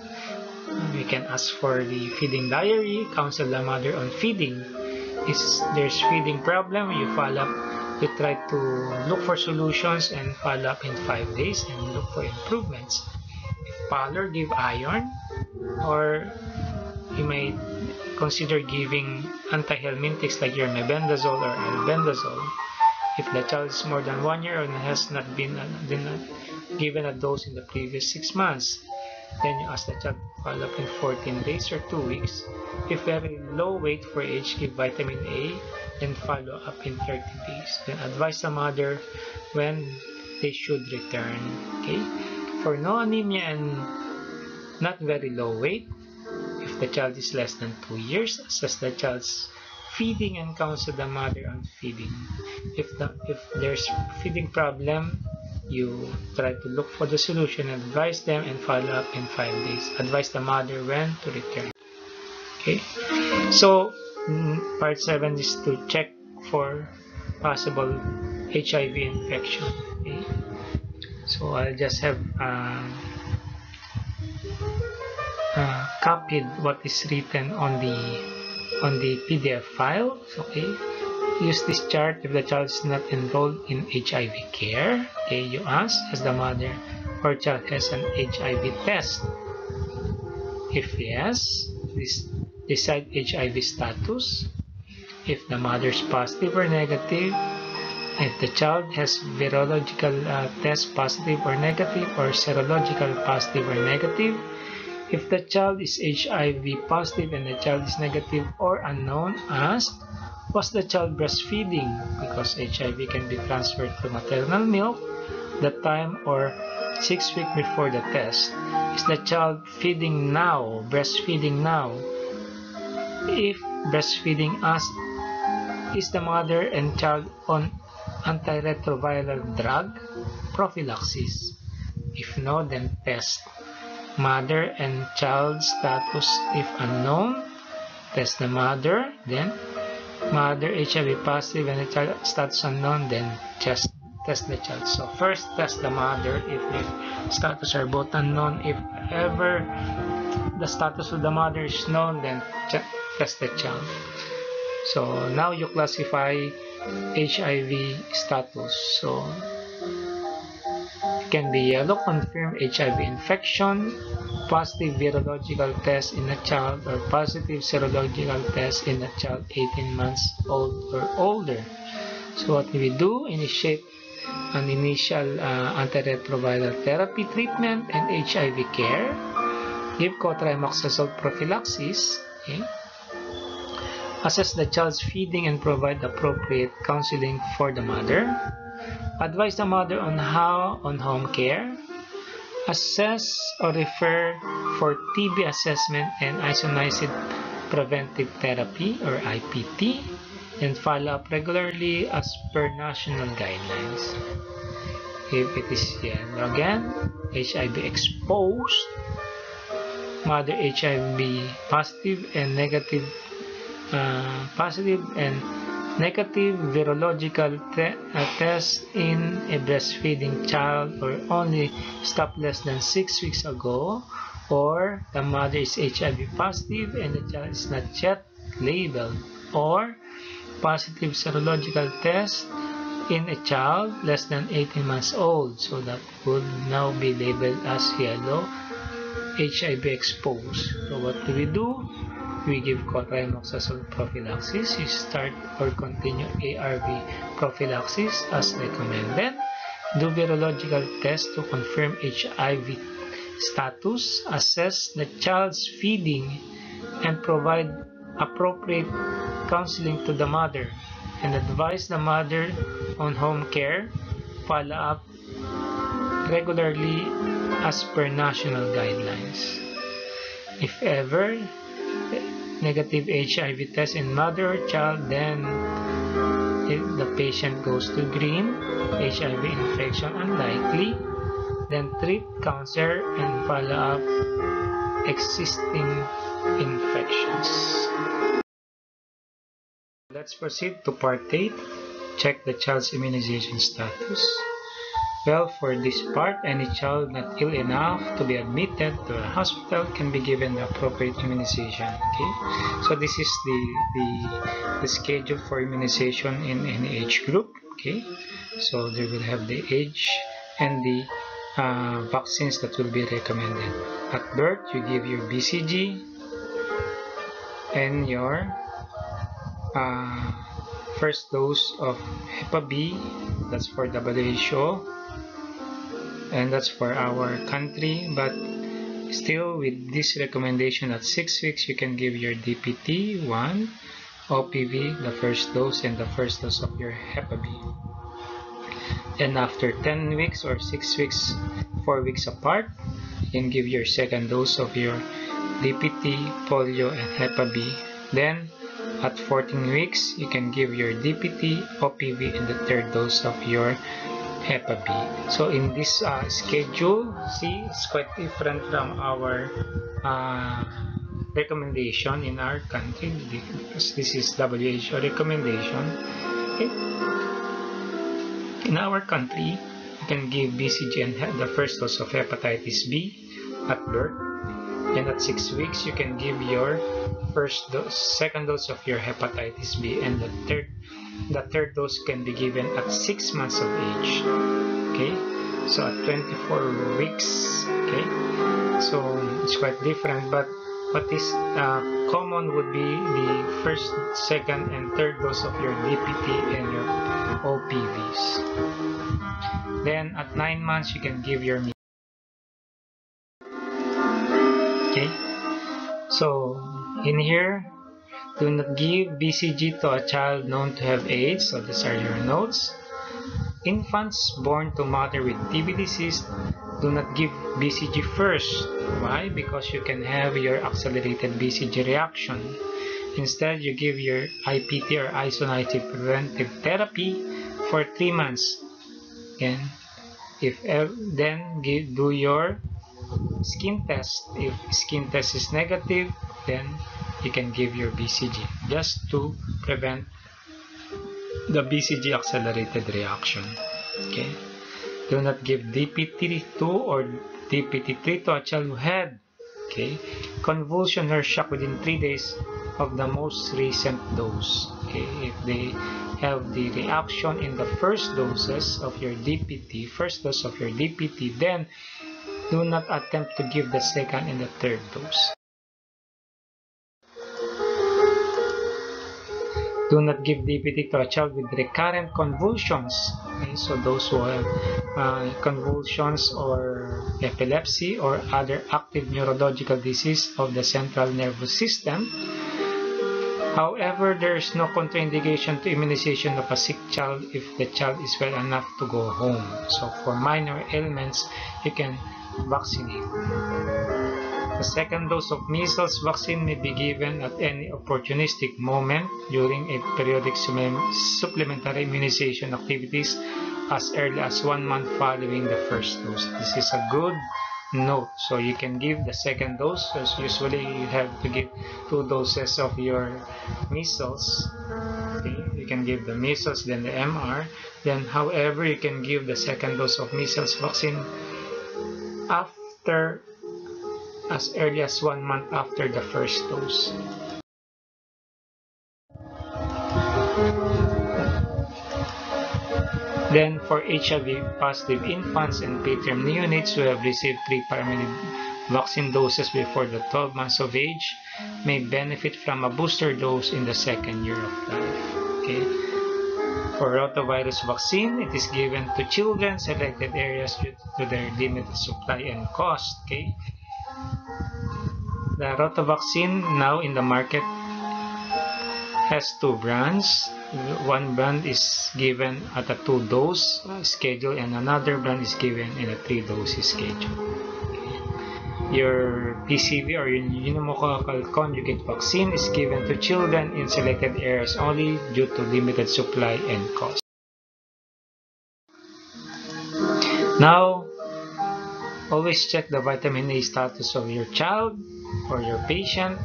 You can ask for the feeding diary, counsel the mother on feeding. If there's feeding problem, you follow up you try to look for solutions and follow up in 5 days and look for improvements. If pallor, give iron or you may consider giving antihelminthics like your mebendazole or albendazole. If the child is more than one year and has not been, uh, been uh, given a dose in the previous 6 months, then you ask the child to follow up in 14 days or 2 weeks. If you have a low weight for age, give vitamin A then follow up in 30 days. Then advise the mother when they should return. Okay. For no anemia and not very low weight, if the child is less than 2 years, assess the child's feeding and counsel the mother on feeding. If the if there's feeding problem, you try to look for the solution, advise them, and follow up in 5 days. Advise the mother when to return. Okay, so part 7 is to check for possible HIV infection. Okay, so I'll just have uh, uh, copied what is written on the on the PDF file. Okay, use this chart if the child is not enrolled in HIV care. Okay, you ask as the mother or child has an HIV test. If yes, this decide HIV status. If the mother is positive or negative, if the child has virological uh, test positive or negative or serological positive or negative, if the child is HIV positive and the child is negative or unknown, ask was the child breastfeeding because HIV can be transferred to maternal milk the time or six weeks before the test. Is the child feeding now, breastfeeding now? If breastfeeding, ask is the mother and child on antiretroviral drug prophylaxis? If no, then test. Mother and child status if unknown, test the mother, then mother HIV positive and the child status unknown, then just test the child. So first test the mother if the status are both unknown. If ever the status of the mother is known, then test the child. So now you classify HIV status. So it can be yellow confirmed HIV infection, positive virological test in a child, or positive serological test in a child 18 months old or older. So what we do? Initiate an initial uh, antiretroviral therapy treatment and HIV care. Give cotrimoxazole prophylaxis. Okay. Assess the child's feeding and provide appropriate counseling for the mother. Advise the mother on how on home care. Assess or refer for TB assessment and isoniazid preventive therapy or IPT and follow up regularly as per national guidelines. If it is yellow again, HIV exposed, mother HIV positive and negative uh, positive and negative virological te uh, test in a breastfeeding child or only stopped less than six weeks ago or the mother is HIV positive and the child is not yet labeled or positive serological test in a child less than 18 months old so that would now be labeled as yellow HIV exposed. So what do we do we give cotrimoxazole prophylaxis. You start or continue ARV prophylaxis as recommended. Do virological test to confirm HIV status. Assess the child's feeding and provide appropriate counseling to the mother and advise the mother on home care. Follow up regularly as per national guidelines. If ever negative HIV test in mother or child, then if the patient goes to green, HIV infection unlikely, then treat cancer and follow up existing infections. Let's proceed to part 8. Check the child's immunization status. Well, for this part, any child not ill enough to be admitted to a hospital can be given the appropriate immunization. Okay, so this is the the, the schedule for immunization in any age group. Okay, so they will have the age and the uh, vaccines that will be recommended. At birth, you give your BCG and your uh, first dose of Hep B. That's for WHO and that's for our country but still with this recommendation at 6 weeks you can give your DPT 1 OPV, the first dose, and the first dose of your Hepa B. And after 10 weeks or 6 weeks, 4 weeks apart, you can give your second dose of your DPT, polio, and Hepa B. Then, at 14 weeks, you can give your DPT, OPV, and the third dose of your Hepa B. So in this uh, schedule, see, it's quite different from our uh, recommendation in our country because this is WHO recommendation. Okay. In our country, you can give BCG and the first dose of hepatitis B at birth. And at 6 weeks, you can give your first dose, second dose of your hepatitis B and the third the third dose can be given at 6 months of age okay? So at 24 weeks okay? So it's quite different but what is uh, common would be the first second and third dose of your DPT and your OPVs then at 9 months you can give your okay? So in here do not give BCG to a child known to have AIDS. So these are your notes. Infants born to mother with TB disease do not give BCG first. Why? Because you can have your accelerated BCG reaction. Instead, you give your IPT or isoniazid preventive therapy for 3 months. And if then give, do your skin test. If skin test is negative, then you can give your BCG just to prevent the BCG accelerated reaction. Okay. Do not give DPT2 or DPT3 to a child who had okay, convulsion or shock within 3 days of the most recent dose. Okay. If they have the reaction in the first doses of your DPT, first dose of your DPT, then do not attempt to give the second and the third dose. Do not give DPT to a child with recurrent convulsions. Okay, so those who have uh, convulsions or epilepsy or other active neurological disease of the central nervous system. However, there is no contraindication to immunization of a sick child if the child is well enough to go home. So for minor ailments, you can vaccinate. The second dose of measles vaccine may be given at any opportunistic moment during a periodic supplementary immunization activities as early as one month following the first dose. This is a good note. So you can give the second dose. So usually you have to give two doses of your measles. Okay, you can give the measles, then the MR. Then, however, you can give the second dose of measles vaccine after as early as one month after the first dose. Then for HIV positive infants and preterm neonates who have received three pyramidine vaccine doses before the 12 months of age may benefit from a booster dose in the second year of life. Okay. For rotavirus vaccine, it is given to children selected areas due to their limited supply and cost. Okay. The Rotovaccine now in the market has two brands. One brand is given at a two dose schedule and another brand is given in a three dose schedule. Your PCV or your pneumococcal conjugate vaccine is given to children in selected areas only due to limited supply and cost. Now, always check the vitamin A status of your child or your patient.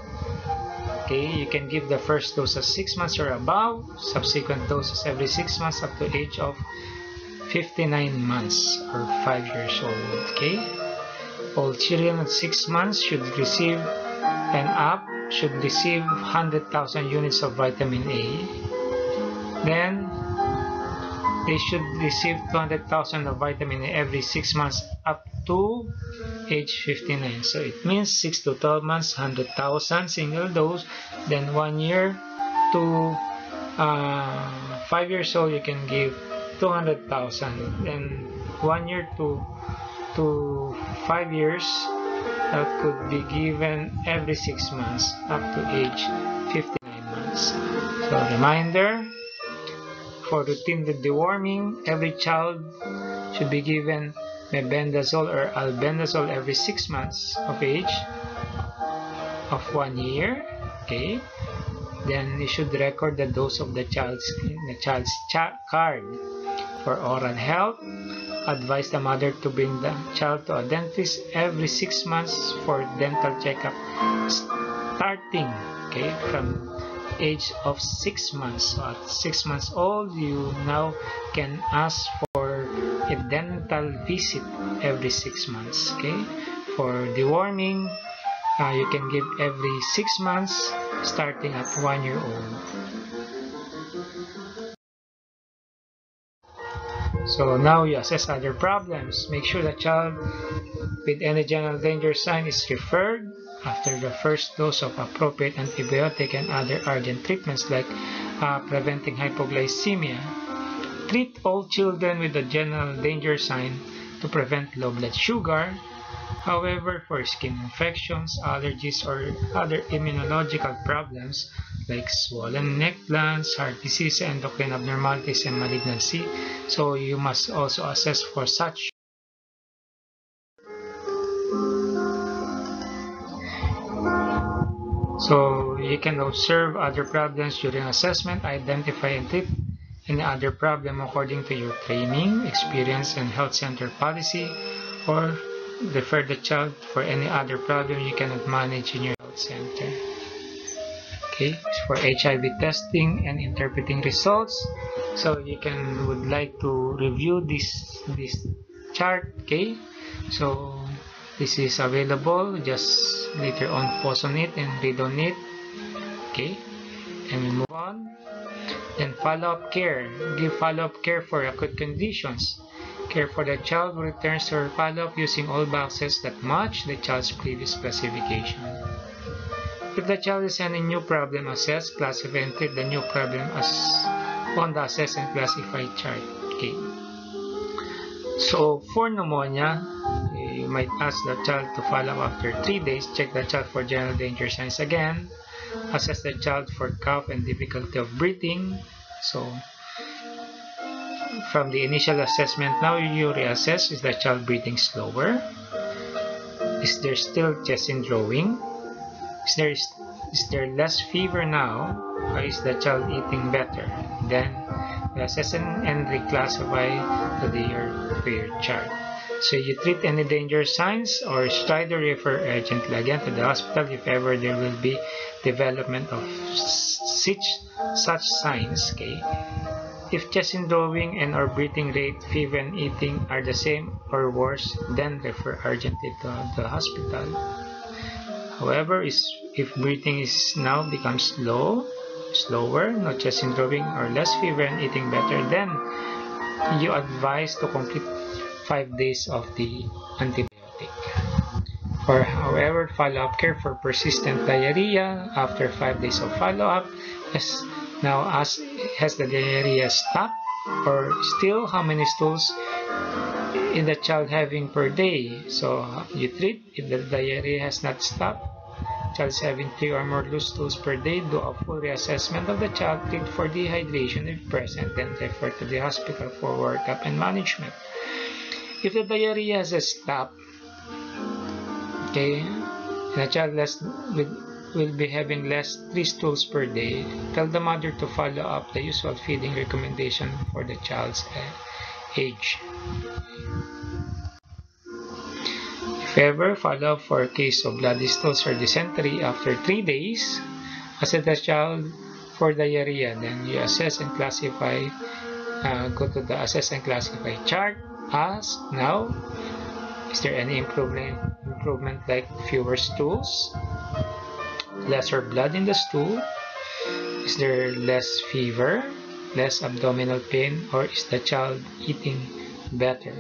Okay, you can give the first dose at 6 months or above, subsequent doses every 6 months up to age of 59 months or 5 years old. Okay, all children at 6 months should receive and up should receive 100,000 units of vitamin A. Then they should receive 200,000 of vitamin A every 6 months up to age 59 so it means 6 to 12 months 100,000 single dose then 1 year to uh, 5 years old you can give 200,000 then 1 year to to 5 years that could be given every 6 months up to age 59 months. So reminder, for routine the deworming, every child should be given mebendazole or albendazole every 6 months of age of 1 year. Okay. Then you should record the dose of the child's the child's card for oral health. Advise the mother to bring the child to a dentist every 6 months for dental checkup starting okay from age of 6 months. At 6 months old you now can ask for a dental visit every 6 months okay? For deworming uh, you can give every 6 months starting at 1 year old. So now you assess other problems. Make sure the child with any general danger sign is referred after the first dose of appropriate antibiotic and other urgent treatments like uh, preventing hypoglycemia treat all children with the general danger sign to prevent low blood sugar However, for skin infections, allergies, or other immunological problems like swollen neck glands, heart disease, endocrine abnormalities, and malignancy, so you must also assess for such. So you can observe other problems during assessment, identify and treat any other problem according to your training, experience, and health center policy, or refer the child for any other problem you cannot manage in your health center. Okay, for HIV testing and interpreting results. So you can would like to review this this chart. Okay, so this is available. Just later on pause on it and read on it. Okay, and we move on. Then follow-up care. Give follow-up care for acute conditions care for the child returns to her follow-up using all boxes that match the child's previous specification. If the child is any new problem, assess, classify, and treat the new problem as on the assess and classify chart. Okay. So for pneumonia, you might ask the child to follow after 3 days, check the child for general danger signs again, assess the child for cough and difficulty of breathing. So from the initial assessment, now you reassess is the child breathing slower? Is there still chest indrawing? Is there, is there less fever now? Or is the child eating better? Then assess and, reclassify to, the, your, to your chart. So you treat any danger signs or try to refer urgently again to the hospital if ever there will be development of such, such signs. Okay, if chest indrawing and or breathing rate, fever and eating are the same or worse, then refer urgently to the hospital. However, is if breathing is now becomes slow, slower, no chest indrawing or less fever and eating better, then you advise to complete 5 days of the antibiotic. For however, follow-up care for persistent diarrhea after 5 days of follow-up now, as has the diarrhea stopped or still how many stools in the child having per day? So you treat if the diarrhea has not stopped. Child is having three or more loose stools per day. Do a full reassessment of the child. Treat for dehydration if present. Then refer to the hospital for workup and management. If the diarrhea has stopped, okay, and the child less will be having less 3 stools per day, tell the mother to follow up the usual feeding recommendation for the child's age. If ever, follow up for a case of bloody stools or dysentery after 3 days. Assess the child for diarrhea. Then you assess and classify. Uh, go to the assess and classify chart. Ask now, is there any improvement, improvement like fewer stools? lesser blood in the stool? Is there less fever, less abdominal pain, or is the child eating better?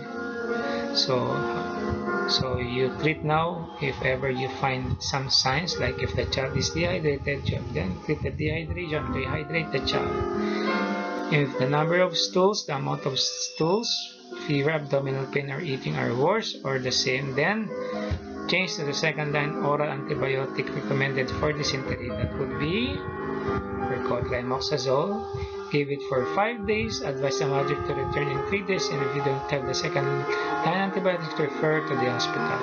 So, so you treat now if ever you find some signs like if the child is dehydrated, then treat the dehydration, rehydrate the child. If the number of stools, the amount of stools, fever, abdominal pain, or eating are worse or the same, then change to the second line oral antibiotic recommended for dysentery. That would be cotrimoxazole. Give it for 5 days. Advise the mother to return in 3 days and if you don't have the second line antibiotic, refer to the hospital.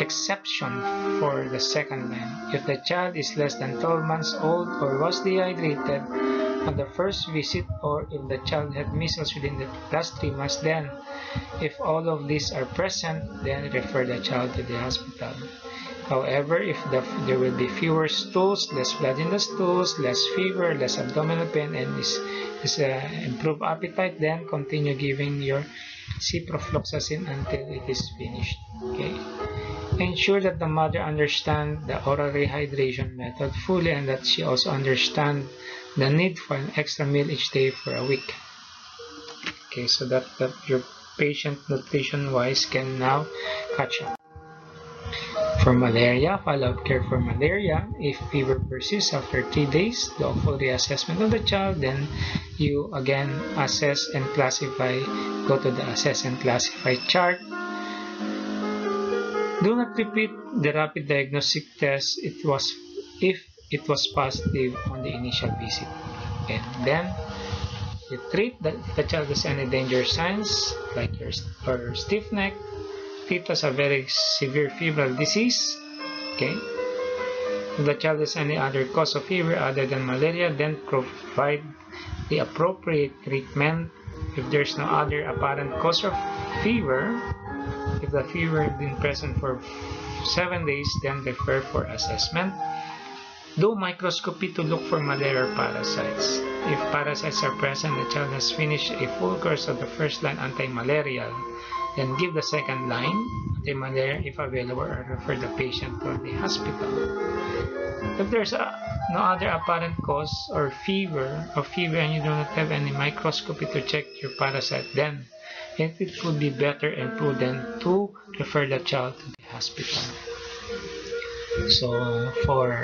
Exception for the second line. If the child is less than 12 months old or was dehydrated, on the first visit or if the child had measles within the last three months then if all of these are present then refer the child to the hospital. However if the, there will be fewer stools less blood in the stools less fever less abdominal pain and is, is uh, improved appetite then continue giving your ciprofloxacin until it is finished. Okay ensure that the mother understands the oral rehydration method fully and that she also understands the need for an extra meal each day for a week. Okay, so that, that your patient nutrition wise can now catch up. For malaria, follow-up care for malaria. If fever persists after 3 days, do a full reassessment of the child. Then you again assess and classify. Go to the assess and classify chart. Do not repeat the rapid diagnostic test. It was if it was positive on the initial visit. And then you treat the, the child has any danger signs like your or stiff neck, as a very severe febrile disease. Okay. If the child has any other cause of fever other than malaria, then provide the appropriate treatment. If there's no other apparent cause of fever, if the fever has been present for seven days, then refer for assessment. Do microscopy to look for malaria parasites. If parasites are present, the child has finished a full course of the first line anti-malarial. Then give the second line anti-malaria if available or refer the patient to the hospital. If there's a, no other apparent cause or fever or fever and you do not have any microscopy to check your parasite, then it would be better and prudent to refer the child to the hospital. So for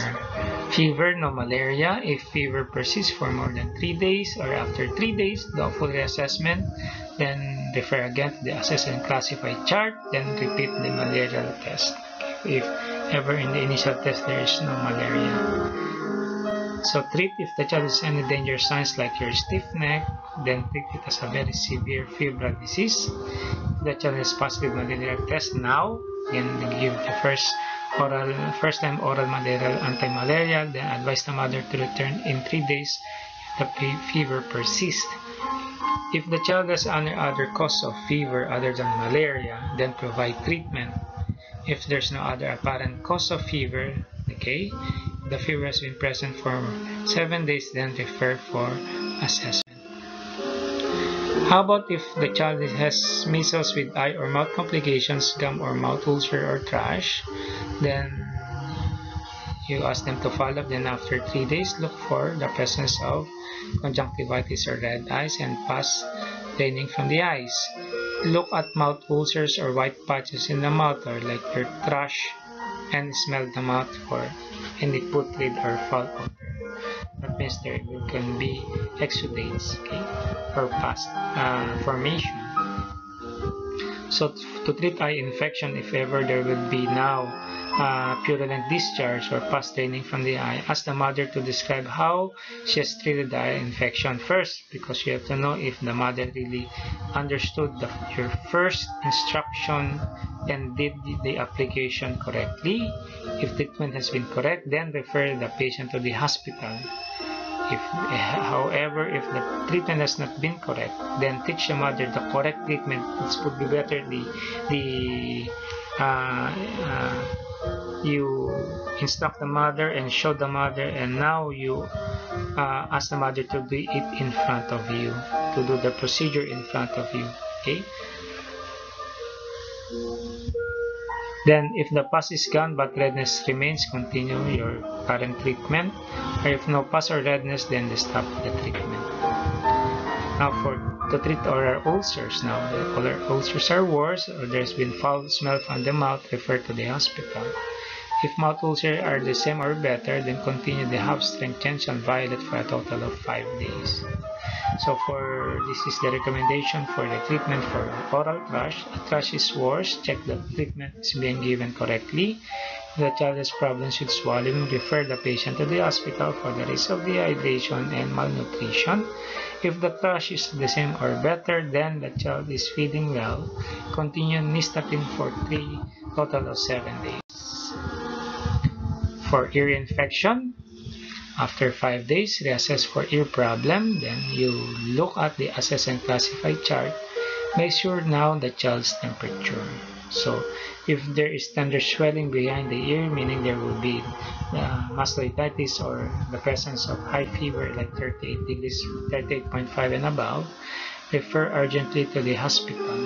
fever, no malaria. If fever persists for more than 3 days or after 3 days, a full reassessment. Then refer again to the assess and classify chart. Then repeat the malaria test. If ever in the initial test there is no malaria. So treat if the child has any danger signs like your stiff neck, then treat it as a very severe febrile disease. If the child has positive malarial test now, then give the first oral first time oral malarial anti-malarial then advise the mother to return in three days if the fever persists if the child has any other cause of fever other than malaria then provide treatment if there's no other apparent cause of fever okay the fever has been present for seven days then refer for assessment how about if the child has measles with eye or mouth complications, gum or mouth ulcer or thrush? Then you ask them to follow up. Then after three days, look for the presence of conjunctivitis or red eyes and pus draining from the eyes. Look at mouth ulcers or white patches in the mouth or like your thrush and smell the mouth for any putrid or foul odor that means there it can be exudates okay or past uh, formation. So to treat eye infection if ever there will be now uh, purulent discharge or pus draining from the eye. Ask the mother to describe how she has treated the eye infection first because you have to know if the mother really understood the, your first instruction and did the application correctly. If treatment has been correct then refer the patient to the hospital. If, however, if the treatment has not been correct, then teach the mother the correct treatment. It would be better the the uh, uh, you instruct the mother and show the mother, and now you uh, ask the mother to do it in front of you, to do the procedure in front of you. Okay. Then, if the pus is gone but redness remains, continue your current treatment. Or if no pus or redness, then stop the treatment. Now, for to treat oral ulcers, now the oral ulcers are worse or there's been foul smell from the mouth, refer to the hospital. If mouth ulcer are the same or better, then continue the half-strength gentian violet for a total of 5 days. So for this is the recommendation for the treatment for oral thrush. A thrush is worse. Check that treatment is being given correctly. If the child has problems with swallowing, refer the patient to the hospital for the risk of dehydration and malnutrition. If the thrush is the same or better, then the child is feeding well. Continue nystatin for 3 total of 7 days. For ear infection, after 5 days, reassess for ear problem. Then you look at the assess and classify chart. Make sure now the child's temperature. So if there is tender swelling behind the ear, meaning there will be uh, mastoiditis or the presence of high fever like 38 degrees, 38.5 and above, refer urgently to the hospital.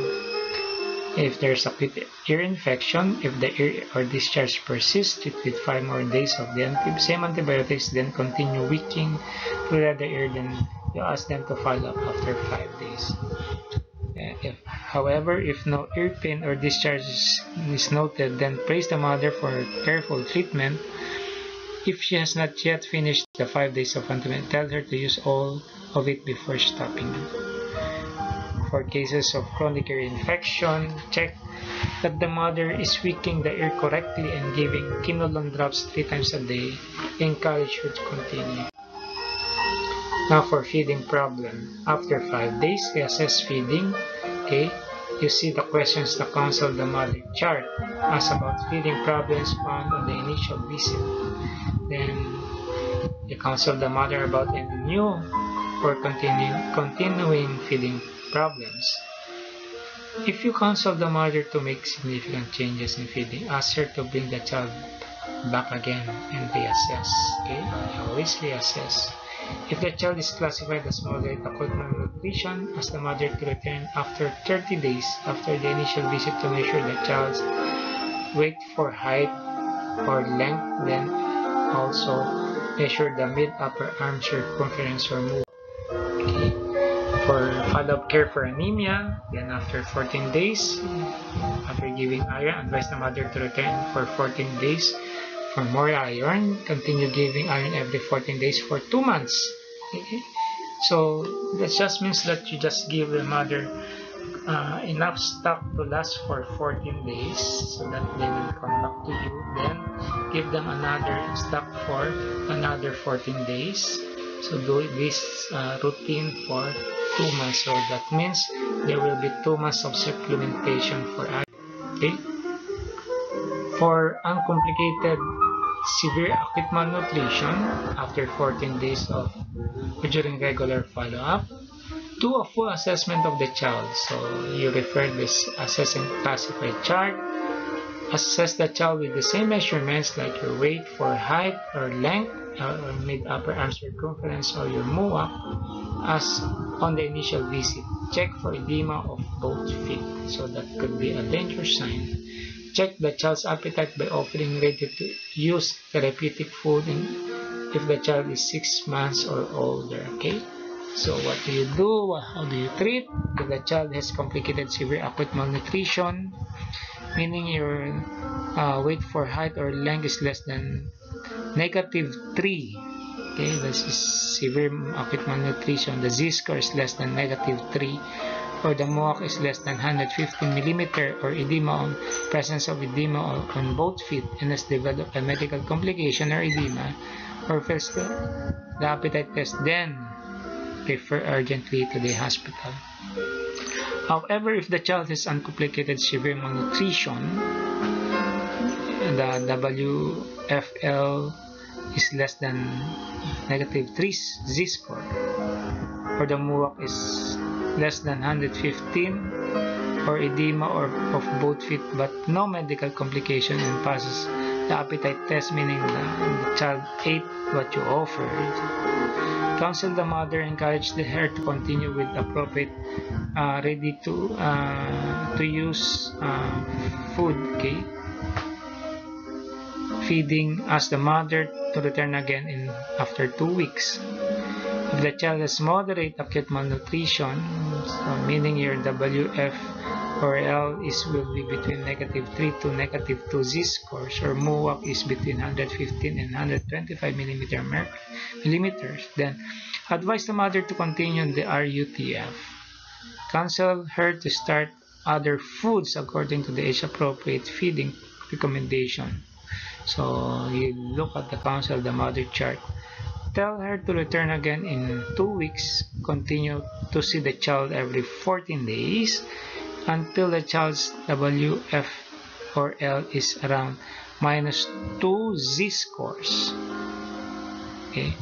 If there's acute ear infection, if the ear or discharge persists with 5 more days of the anti same antibiotics, then continue wicking to the ear, then you ask them to follow up after 5 days. If, however, if no ear pain or discharge is noted, then praise the mother for careful treatment. If she has not yet finished the 5 days of antibiotic, tell her to use all of it before stopping for cases of chronic ear infection. Check that the mother is wicking the ear correctly and giving quinolone drops three times a day. Encourage her to continue. Now for feeding problem. After 5 days, reassess feeding. Okay, you see the questions to counsel the mother chart. Ask about feeding problems found on the initial visit. Then you counsel the mother about any new or continue, continuing feeding problems. If you counsel the mother to make significant changes in feeding, ask her to bring the child back again and reassess. Okay? Always reassess. If the child is classified as moderate acute malnutrition, ask the mother to return after 30 days after the initial visit to measure the child's weight for height or length, then also measure the mid-upper arm circumference or for follow-up care for anemia. Then after 14 days, after giving iron, advise the mother to return for 14 days for more iron. Continue giving iron every 14 days for 2 months. Okay? So that just means that you just give the mother uh, enough stock to last for 14 days so that they will come back to you. Then give them another stock for another 14 days. So do this uh, routine for two months so that means there will be two months of supplementation for okay? For uncomplicated severe acute malnutrition after 14 days of during regular follow-up do a full assessment of the child. So you refer this assessing classify chart. Assess the child with the same measurements like your weight for height or length or mid upper arm circumference or your MUAC as on the initial visit. Check for edema of both feet, so that could be a danger sign. Check the child's appetite by offering ready-to-use therapeutic food if the child is 6 months or older. Okay? So what do you do? How do you treat? If the child has complicated severe acute malnutrition, meaning your uh, weight for height or length is less than negative 3 okay this is severe acute malnutrition. The z-score is less than negative 3 or the MUAC is less than 150 millimeter or edema on presence of edema on both feet and has developed a medical complication or edema or fails the, the appetite test. Then refer urgently to the hospital. However if the child has uncomplicated severe malnutrition the WFL is less than negative 3 z-score or the MUAC is less than 115 or edema or of both feet but no medical complication and passes the appetite test meaning the, the child ate what you offered. Counsel the mother encourage the her to continue with appropriate uh, ready to uh, to use uh, food okay feeding ask the mother to return again in after two weeks. If the child has moderate acute malnutrition, so meaning your WF or L is will be between negative 3 to negative 2 z-scores or MUAC is between 115 and 125 millimeter millimeters, then advise the mother to continue the RUTF. Counsel her to start other foods according to the age-appropriate feeding recommendation. So you look at the council the mother chart. Tell her to return again in two weeks. Continue to see the child every 14 days until the child's WF or L is around minus 2 z-scores okay?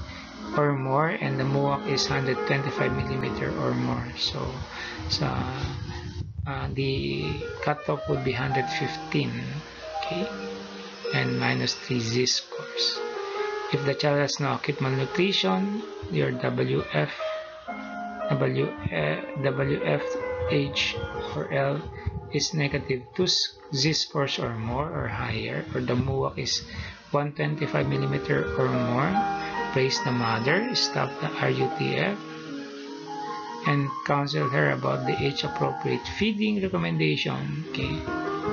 Or more and the MUAC is 125 millimeter or more. So so uh, the cutoff would be 115 okay and minus 3 z-scores. If the child has no acute malnutrition your WF W, or L is negative 2 z-scores or more or higher or the MUAC is 125 millimeter or more. Praise the mother. Stop the RUTF and counsel her about the age-appropriate feeding recommendation okay,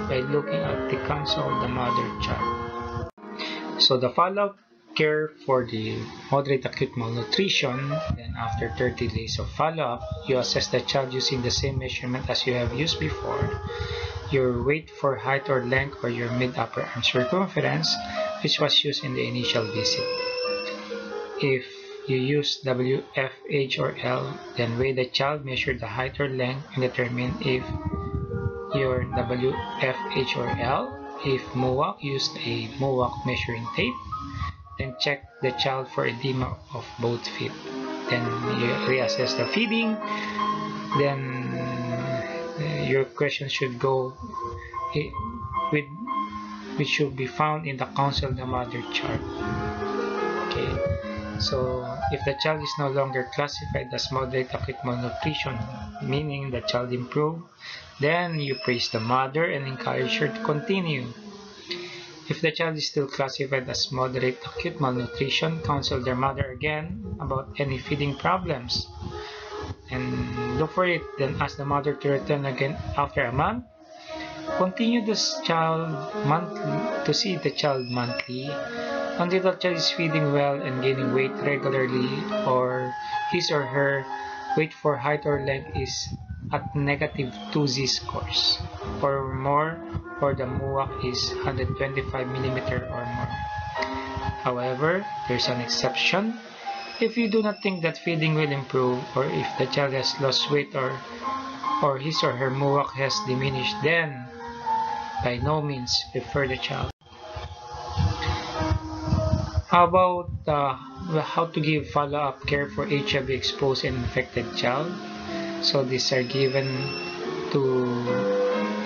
by looking at the counsel of the mother child. So the follow-up care for the moderate acute malnutrition, then after 30 days of follow-up, you assess the child using the same measurement as you have used before, your weight for height or length or your mid-upper arm circumference, which was used in the initial visit. If you use WFH or L, then weigh the child, measure the height or length, and determine if your WFH or L. If MUAC, use a MUAC measuring tape. Then check the child for edema of both feet. Then you reassess the feeding. Then uh, your question should go eh, with which should be found in the counsel the mother chart. So, if the child is no longer classified as moderate acute malnutrition, meaning the child improved, then you praise the mother and encourage her to continue. If the child is still classified as moderate acute malnutrition, counsel their mother again about any feeding problems. And look for it, then ask the mother to return again after a month. Continue this child monthly to see the child monthly until the child is feeding well and gaining weight regularly or his or her weight for height or length is at negative 2 z-scores or more or the MUAC is 125 millimeter or more. However, there's an exception. If you do not think that feeding will improve or if the child has lost weight or or his or her MUAC has diminished, then by no means refer the child. How about uh, how to give follow-up care for HIV exposed and infected child? So these are given to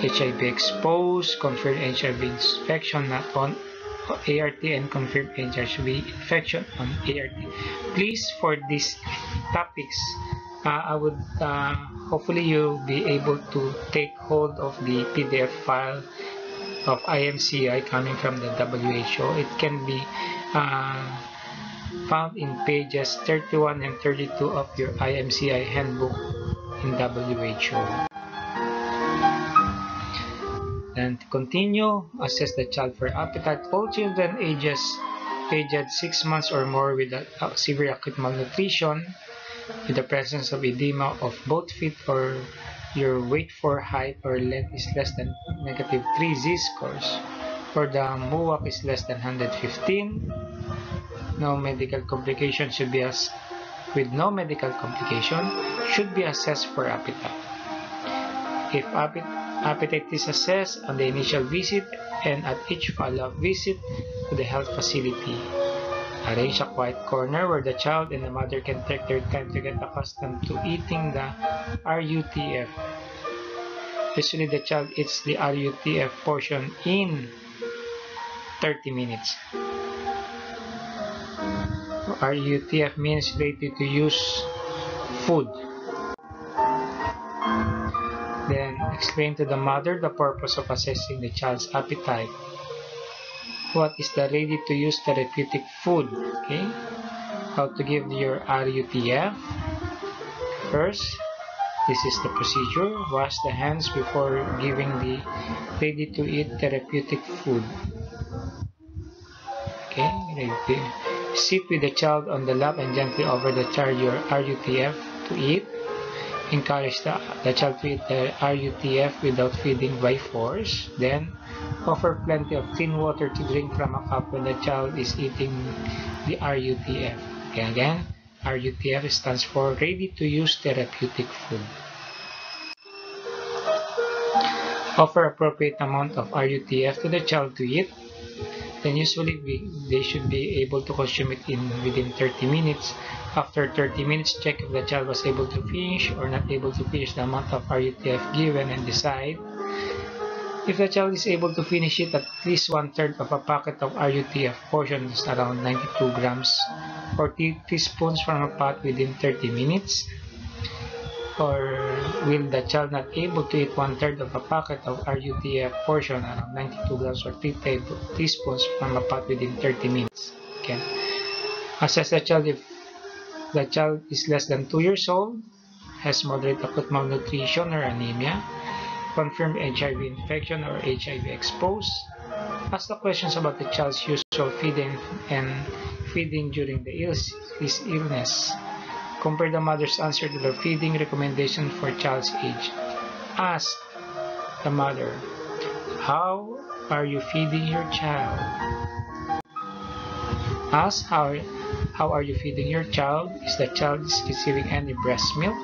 HIV exposed, confirmed HIV infection not on ART and confirmed HIV infection on ART. Please for these topics, uh, I would uh, hopefully you'll be able to take hold of the PDF file of IMCI coming from the WHO. It can be uh, found in pages 31 and 32 of your IMCI handbook in WHO. And continue, assess the child for appetite. All children ages aged 6 months or more with a, severe acute malnutrition, with the presence of edema of both feet or your weight for height or length is less than negative 3 z-scores for the MUAC is less than 115 no medical complication should be as with no medical complication should be assessed for appetite. If appetite is assessed on the initial visit and at each follow-up visit to the health facility arrange a quiet corner where the child and the mother can take their time to get accustomed to eating the RUTF usually the child eats the RUTF portion in 30 minutes. RUTF means ready to use food. Then explain to the mother the purpose of assessing the child's appetite. What is the ready to use therapeutic food? Okay. How to give your RUTF. First, This is the procedure. Wash the hands before giving the ready-to-eat therapeutic food. Okay. Sit with the child on the lap and gently over the child your RUTF to eat. Encourage the, the child to eat the RUTF without feeding by force. Then, offer plenty of clean water to drink from a cup when the child is eating the RUTF. Okay, again, RUTF stands for Ready to Use Therapeutic Food. Offer appropriate amount of RUTF to the child to eat. Then usually we, they should be able to consume it in within 30 minutes. After 30 minutes, check if the child was able to finish or not able to finish the amount of RUTF given and decide if the child is able to finish it at least one-third of a packet of RUTF portion is around 92 grams or 2 teaspoons from a pot within 30 minutes or will the child not able to eat one-third of a packet of RUTF portion around 92 grams or 3 teaspoons from a pot within 30 minutes okay assess the child if the child is less than 2 years old has moderate acute malnutrition or anemia confirmed HIV infection or HIV exposed. Ask the questions about the child's usual feeding and feeding during the his illness. Compare the mother's answer to the feeding recommendation for child's age. Ask the mother, how are you feeding your child? Ask how, how are you feeding your child? Is the child receiving any breast milk?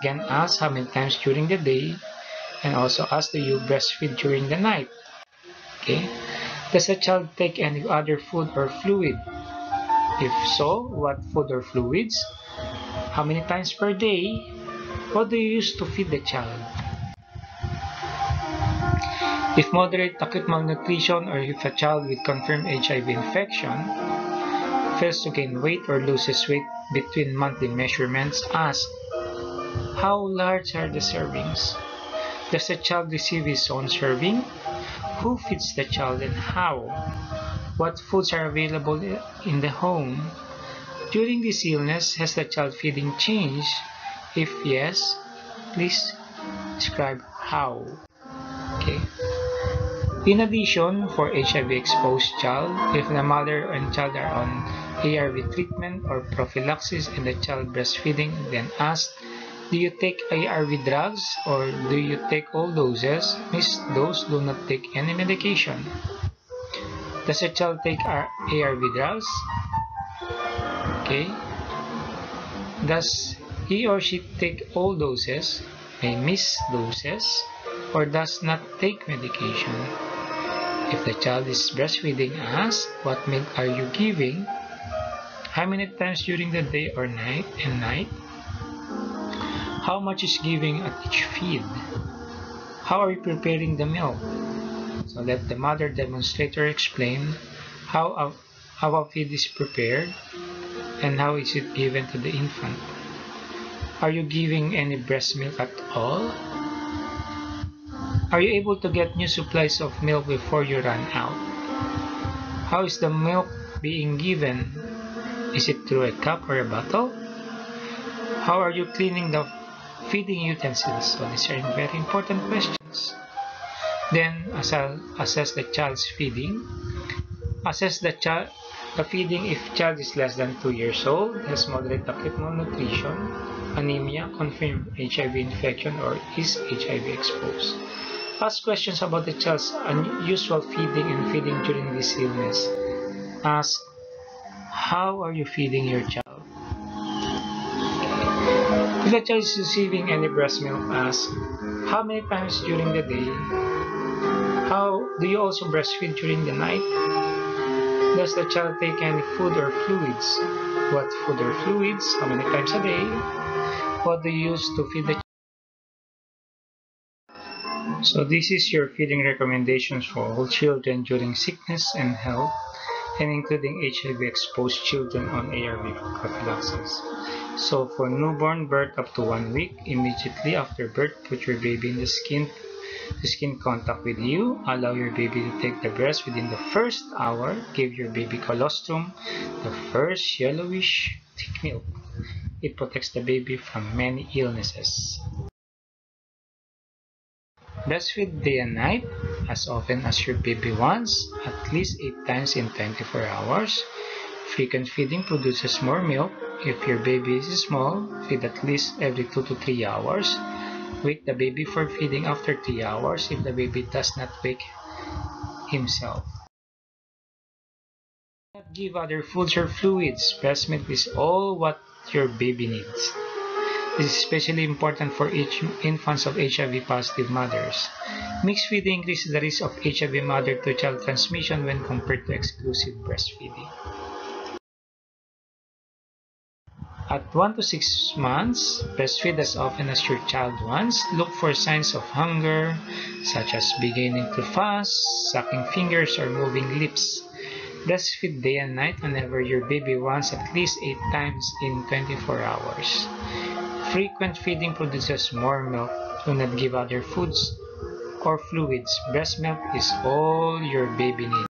Again, ask how many times during the day and also ask do you breastfeed during the night okay does the child take any other food or fluid if so what food or fluids how many times per day what do you use to feed the child if moderate acute malnutrition or if a child with confirmed HIV infection fails to gain weight or loses weight between monthly measurements ask how large are the servings does the child receive his own serving? Who feeds the child and how? What foods are available in the home? During this illness, has the child feeding changed? If yes, please describe how. Okay. In addition, for HIV-exposed child, if the mother and child are on ARV treatment or prophylaxis and the child breastfeeding, then ask do you take ARV drugs or do you take all doses? Miss, those do not take any medication. Does a child take ARV drugs? Okay. Does he or she take all doses, may miss doses, or does not take medication? If the child is breastfeeding, ask what milk are you giving? How many times during the day or night and night? How much is giving at each feed? How are you preparing the milk? So let the mother demonstrator explain how a, how a feed is prepared and how is it given to the infant. Are you giving any breast milk at all? Are you able to get new supplies of milk before you run out? How is the milk being given? Is it through a cup or a bottle? How are you cleaning the feeding utensils. So these are very important questions. Then assess the child's feeding. Assess the child the feeding if child is less than 2 years old, has moderate acute malnutrition, anemia, confirmed HIV infection, or is HIV exposed. Ask questions about the child's unusual feeding and feeding during this illness. Ask, how are you feeding your child? If the child is receiving any breast milk, ask how many times during the day? How do you also breastfeed during the night? Does the child take any food or fluids? What food or fluids? How many times a day? What do you use to feed the child? So this is your feeding recommendations for all children during sickness and health and including HIV exposed children on ARV prophylaxis. So for newborn birth up to one week, immediately after birth, put your baby in the skin skin contact with you. Allow your baby to take the breast within the first hour. Give your baby colostrum, the first yellowish thick milk. It protects the baby from many illnesses. Breastfeed day and night as often as your baby wants, at least 8 times in 24 hours. Frequent feeding produces more milk. If your baby is small, feed at least every 2 to 3 hours. Wake the baby for feeding after 3 hours if the baby does not wake himself. Do not give other foods or fluids. Breast milk is all what your baby needs. This is especially important for infants of HIV positive mothers. Mixed feeding increases the risk of HIV mother to child transmission when compared to exclusive breastfeeding. At 1 to 6 months, breastfeed as often as your child wants. Look for signs of hunger, such as beginning to fast, sucking fingers, or moving lips. Breastfeed day and night whenever your baby wants at least 8 times in 24 hours. Frequent feeding produces more milk. Do not give other foods or fluids. Breast milk is all your baby needs.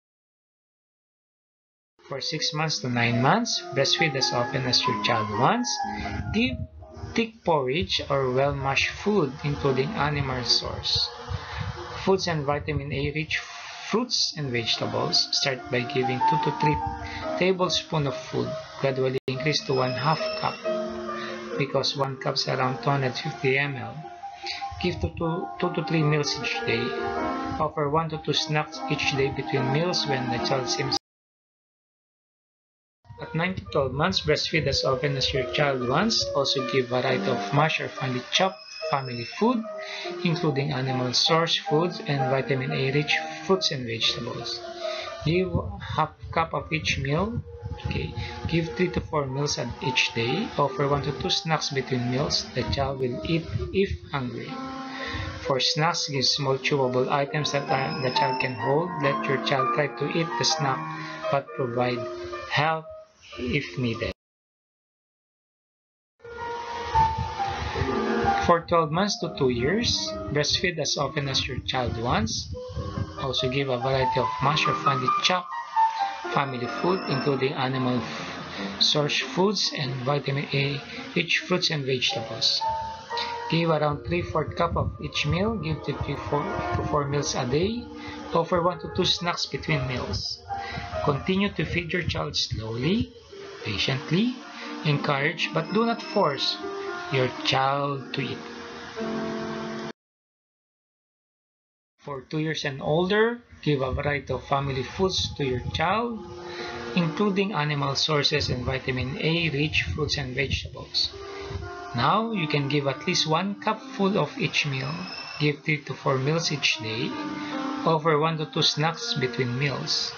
For 6 months to 9 months, breastfeed as often as your child wants. Give thick porridge or well-mashed food, including animal source. Foods and vitamin A rich fruits and vegetables. Start by giving 2 to 3 tablespoons of food. Gradually increase to 1 half cup because 1 cup is around 250 ml. Give 2 to, 2 to 3 meals each day. Offer 1 to 2 snacks each day between meals when the child seems at 9 to 12 months, breastfeed as often as your child wants. Also give variety of mashed or finely chopped family food, including animal source foods and vitamin A rich fruits and vegetables. Give half cup of each meal. Okay. Give 3 to 4 meals at each day. Offer 1 to 2 snacks between meals. The child will eat if hungry. For snacks, give small chewable items that uh, the child can hold. Let your child try to eat the snack but provide help if needed. For 12 months to 2 years, breastfeed as often as your child wants. Also give a variety of mashed or finely chopped family food, including animal source foods and vitamin A, rich fruits and vegetables. Give around 3-4 cup of each meal. Give 3 4 to 4 meals a day. Offer 1 to 2 snacks between meals. Continue to feed your child slowly, patiently, encourage, but do not force your child to eat. For 2 years and older, give a variety of family foods to your child, including animal sources and vitamin A rich fruits and vegetables. Now, you can give at least 1 cup full of each meal. Give 3 to 4 meals each day. Offer 1 to 2 snacks between meals.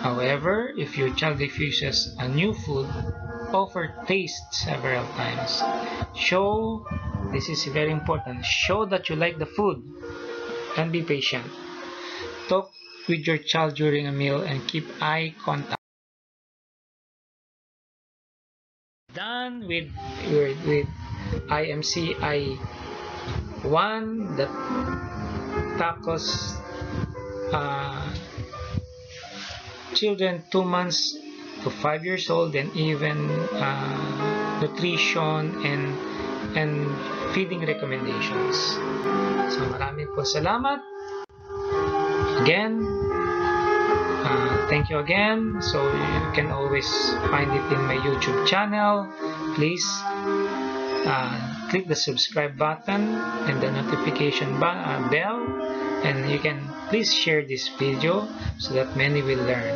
However, if your child refuses a new food, offer taste several times. Show, this is very important, show that you like the food and be patient. Talk with your child during a meal and keep eye contact. Done with, with, with IMCI 1 the tacos uh, children 2 months to 5 years old and even uh, nutrition and and feeding recommendations. So maraming po salamat. Again, uh, thank you again. So you can always find it in my YouTube channel. Please uh, click the subscribe button and the notification uh, bell and you can please share this video so that many will learn.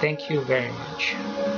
Thank you very much.